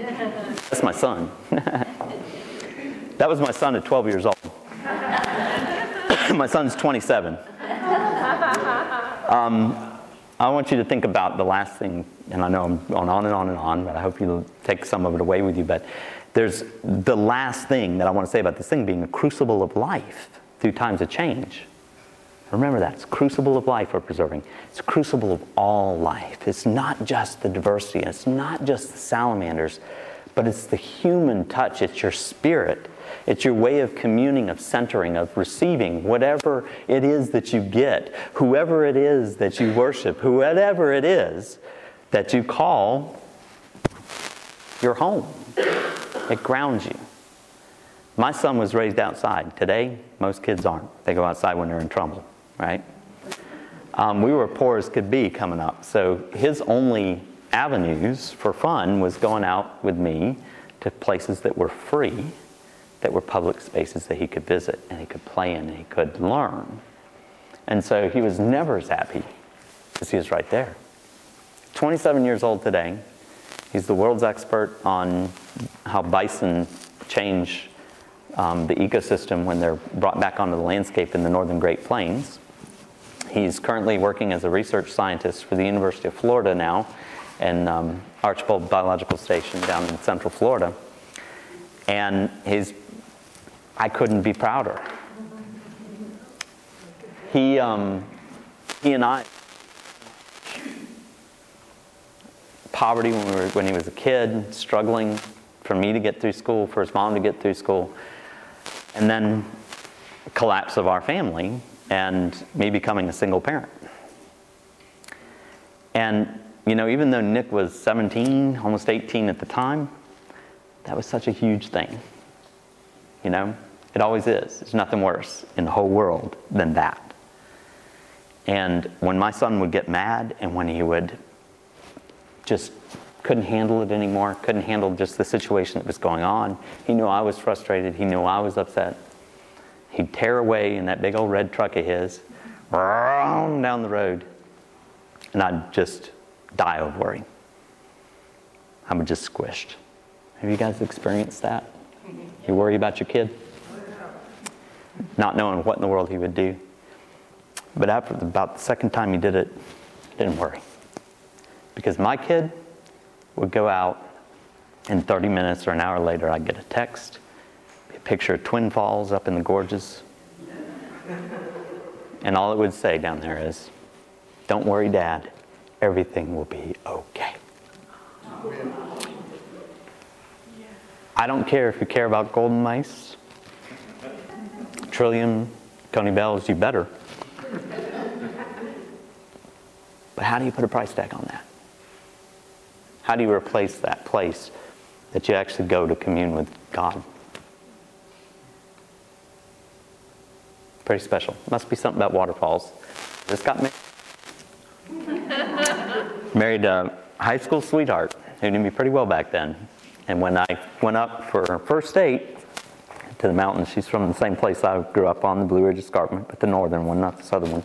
That's my son. that was my son at 12 years old. my son's 27. Um, I want you to think about the last thing, and I know I'm going on and on and on, but I hope you'll take some of it away with you. But there's the last thing that I want to say about this thing being a crucible of life through times of change. Remember that. It's crucible of life we're preserving. It's crucible of all life. It's not just the diversity, it's not just the salamanders, but it's the human touch. It's your spirit. It's your way of communing, of centering, of receiving whatever it is that you get, whoever it is that you worship, whoever it is that you call your home. It grounds you. My son was raised outside. Today, most kids aren't. They go outside when they're in trouble, right? Um, we were poor as could be coming up, so his only avenues for fun was going out with me to places that were free, that were public spaces that he could visit and he could play in and he could learn. And so he was never as happy as he was right there. 27 years old today. He's the world's expert on how bison change um, the ecosystem when they're brought back onto the landscape in the northern Great Plains. He's currently working as a research scientist for the University of Florida now in um, Archbold Biological Station down in central Florida. And he's, I couldn't be prouder. He, um, he and I, poverty when, we were, when he was a kid, struggling for me to get through school, for his mom to get through school, and then collapse of our family and me becoming a single parent. And, you know, even though Nick was 17, almost 18 at the time, that was such a huge thing. You know, it always is. There's nothing worse in the whole world than that. And when my son would get mad and when he would just couldn't handle it anymore, couldn't handle just the situation that was going on, he knew I was frustrated, he knew I was upset. He'd tear away in that big old red truck of his, down the road, and I'd just die of worry. I would just squished. Have you guys experienced that? You worry about your kid? Not knowing what in the world he would do. But after about the second time he did it, I didn't worry. Because my kid would go out, and 30 minutes or an hour later, I'd get a text, picture Twin Falls up in the gorges. And all it would say down there is, Don't worry, Dad, everything will be okay. I don't care if you care about golden mice, trillium, Oconee bells, you better. But how do you put a price tag on that? How do you replace that place that you actually go to commune with God? Pretty special. Must be something about waterfalls. This got me. Married a high school sweetheart who knew me pretty well back then. And when I went up for her first date to the mountains, she's from the same place I grew up on, the Blue Ridge Escarpment, but the northern one, not the southern one.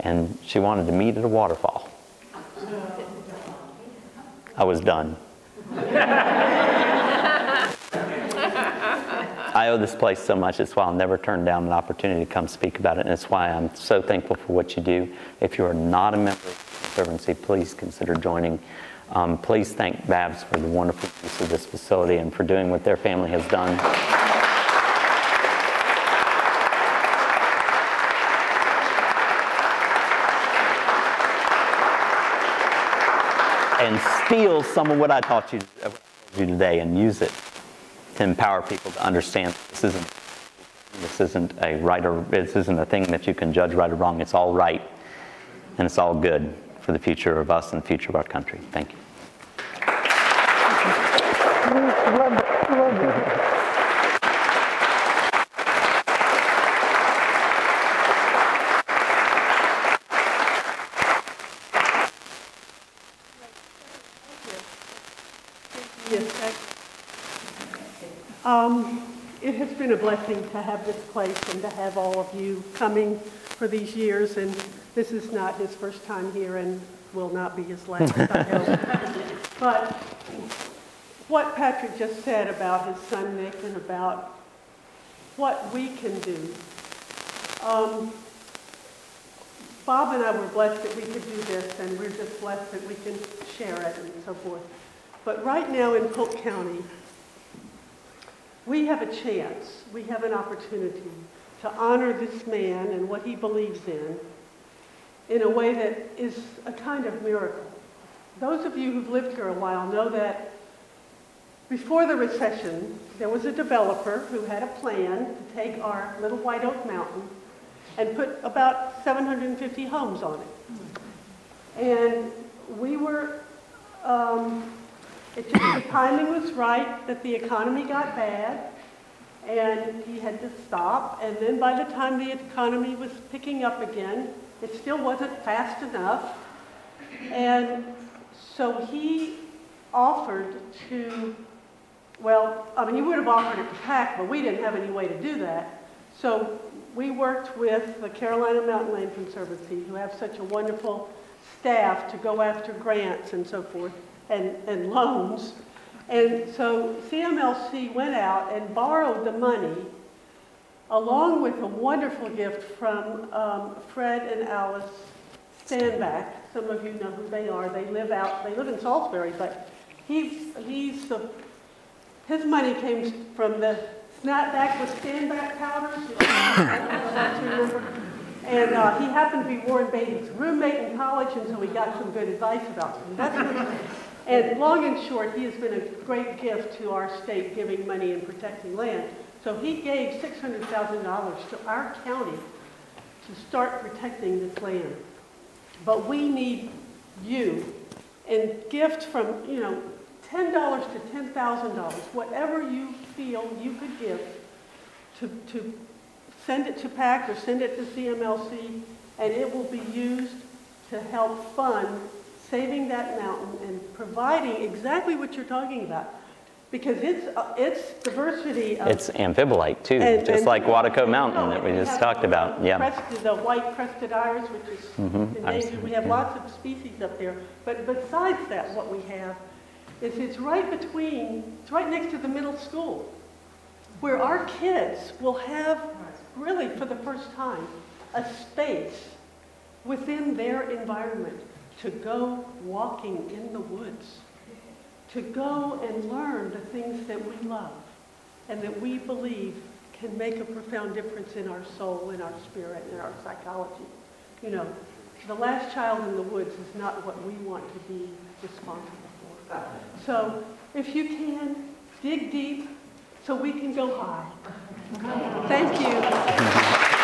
And she wanted to meet at a waterfall. I was done. I owe this place so much. It's why I'll never turn down an opportunity to come speak about it. And it's why I'm so thankful for what you do. If you are not a member of the Conservancy, please consider joining. Um, please thank Babs for the wonderful use of this facility and for doing what their family has done. and steal some of what I taught you, uh, you today and use it to empower people to understand this isn't this isn't a right or this isn't a thing that you can judge right or wrong. It's all right, and it's all good for the future of us and the future of our country. Thank you. Yes, thank- Um, It has to have this place and to have all of you coming for these years, and this is not his first time here and will not be his last, I hope. But what Patrick just said about his son Nick and about what we can do, um, Bob and I were blessed that we could do this, and we're just blessed that we can share it and so forth. But right now in Polk County, we have a chance, we have an opportunity to honor this man and what he believes in in a way that is a kind of miracle. Those of you who've lived here a while know that before the recession, there was a developer who had a plan to take our little White Oak Mountain and put about 750 homes on it. And we were, um, it just, the timing was right, that the economy got bad, and he had to stop. And then by the time the economy was picking up again, it still wasn't fast enough. And so he offered to, well, I mean, he would have offered it to PAC, but we didn't have any way to do that. So we worked with the Carolina Mountain Land Conservancy, who have such a wonderful staff to go after grants and so forth, and, and loans. And so CMLC went out and borrowed the money, along with a wonderful gift from um, Fred and Alice Stanback. Some of you know who they are. They live out, they live in Salisbury, but he's, he's the, his money came from the Stanback with Stanback powders. And uh, he happened to be Warren Beatty's roommate in college, and so he got some good advice about investments. And long and short, he has been a great gift to our state, giving money and protecting land. So he gave $600,000 to our county to start protecting this land. But we need you, and gift from, you know, $10 to $10,000, whatever you feel you could give to, to send it to PAC or send it to CMLC, and it will be used to help fund saving that mountain and providing exactly what you're talking about. Because it's, uh, it's diversity of. It's amphibolite too, and- just and- like Wadakoe Mountain that we just talked about, yeah. crested- The white crested iris, which is Mhm, I've endangered, we it, have yeah. lots of species up there. But besides that, what we have is it's right between, it's right next to the middle school, where our kids will have, really for the first time, a space within their environment to go walking in the woods, to go and learn the things that we love and that we believe can make a profound difference in our soul, in our spirit, in our psychology. You know, the last child in the woods is not what we want to be responsible for. So if you can, dig deep so we can go high. Thank you.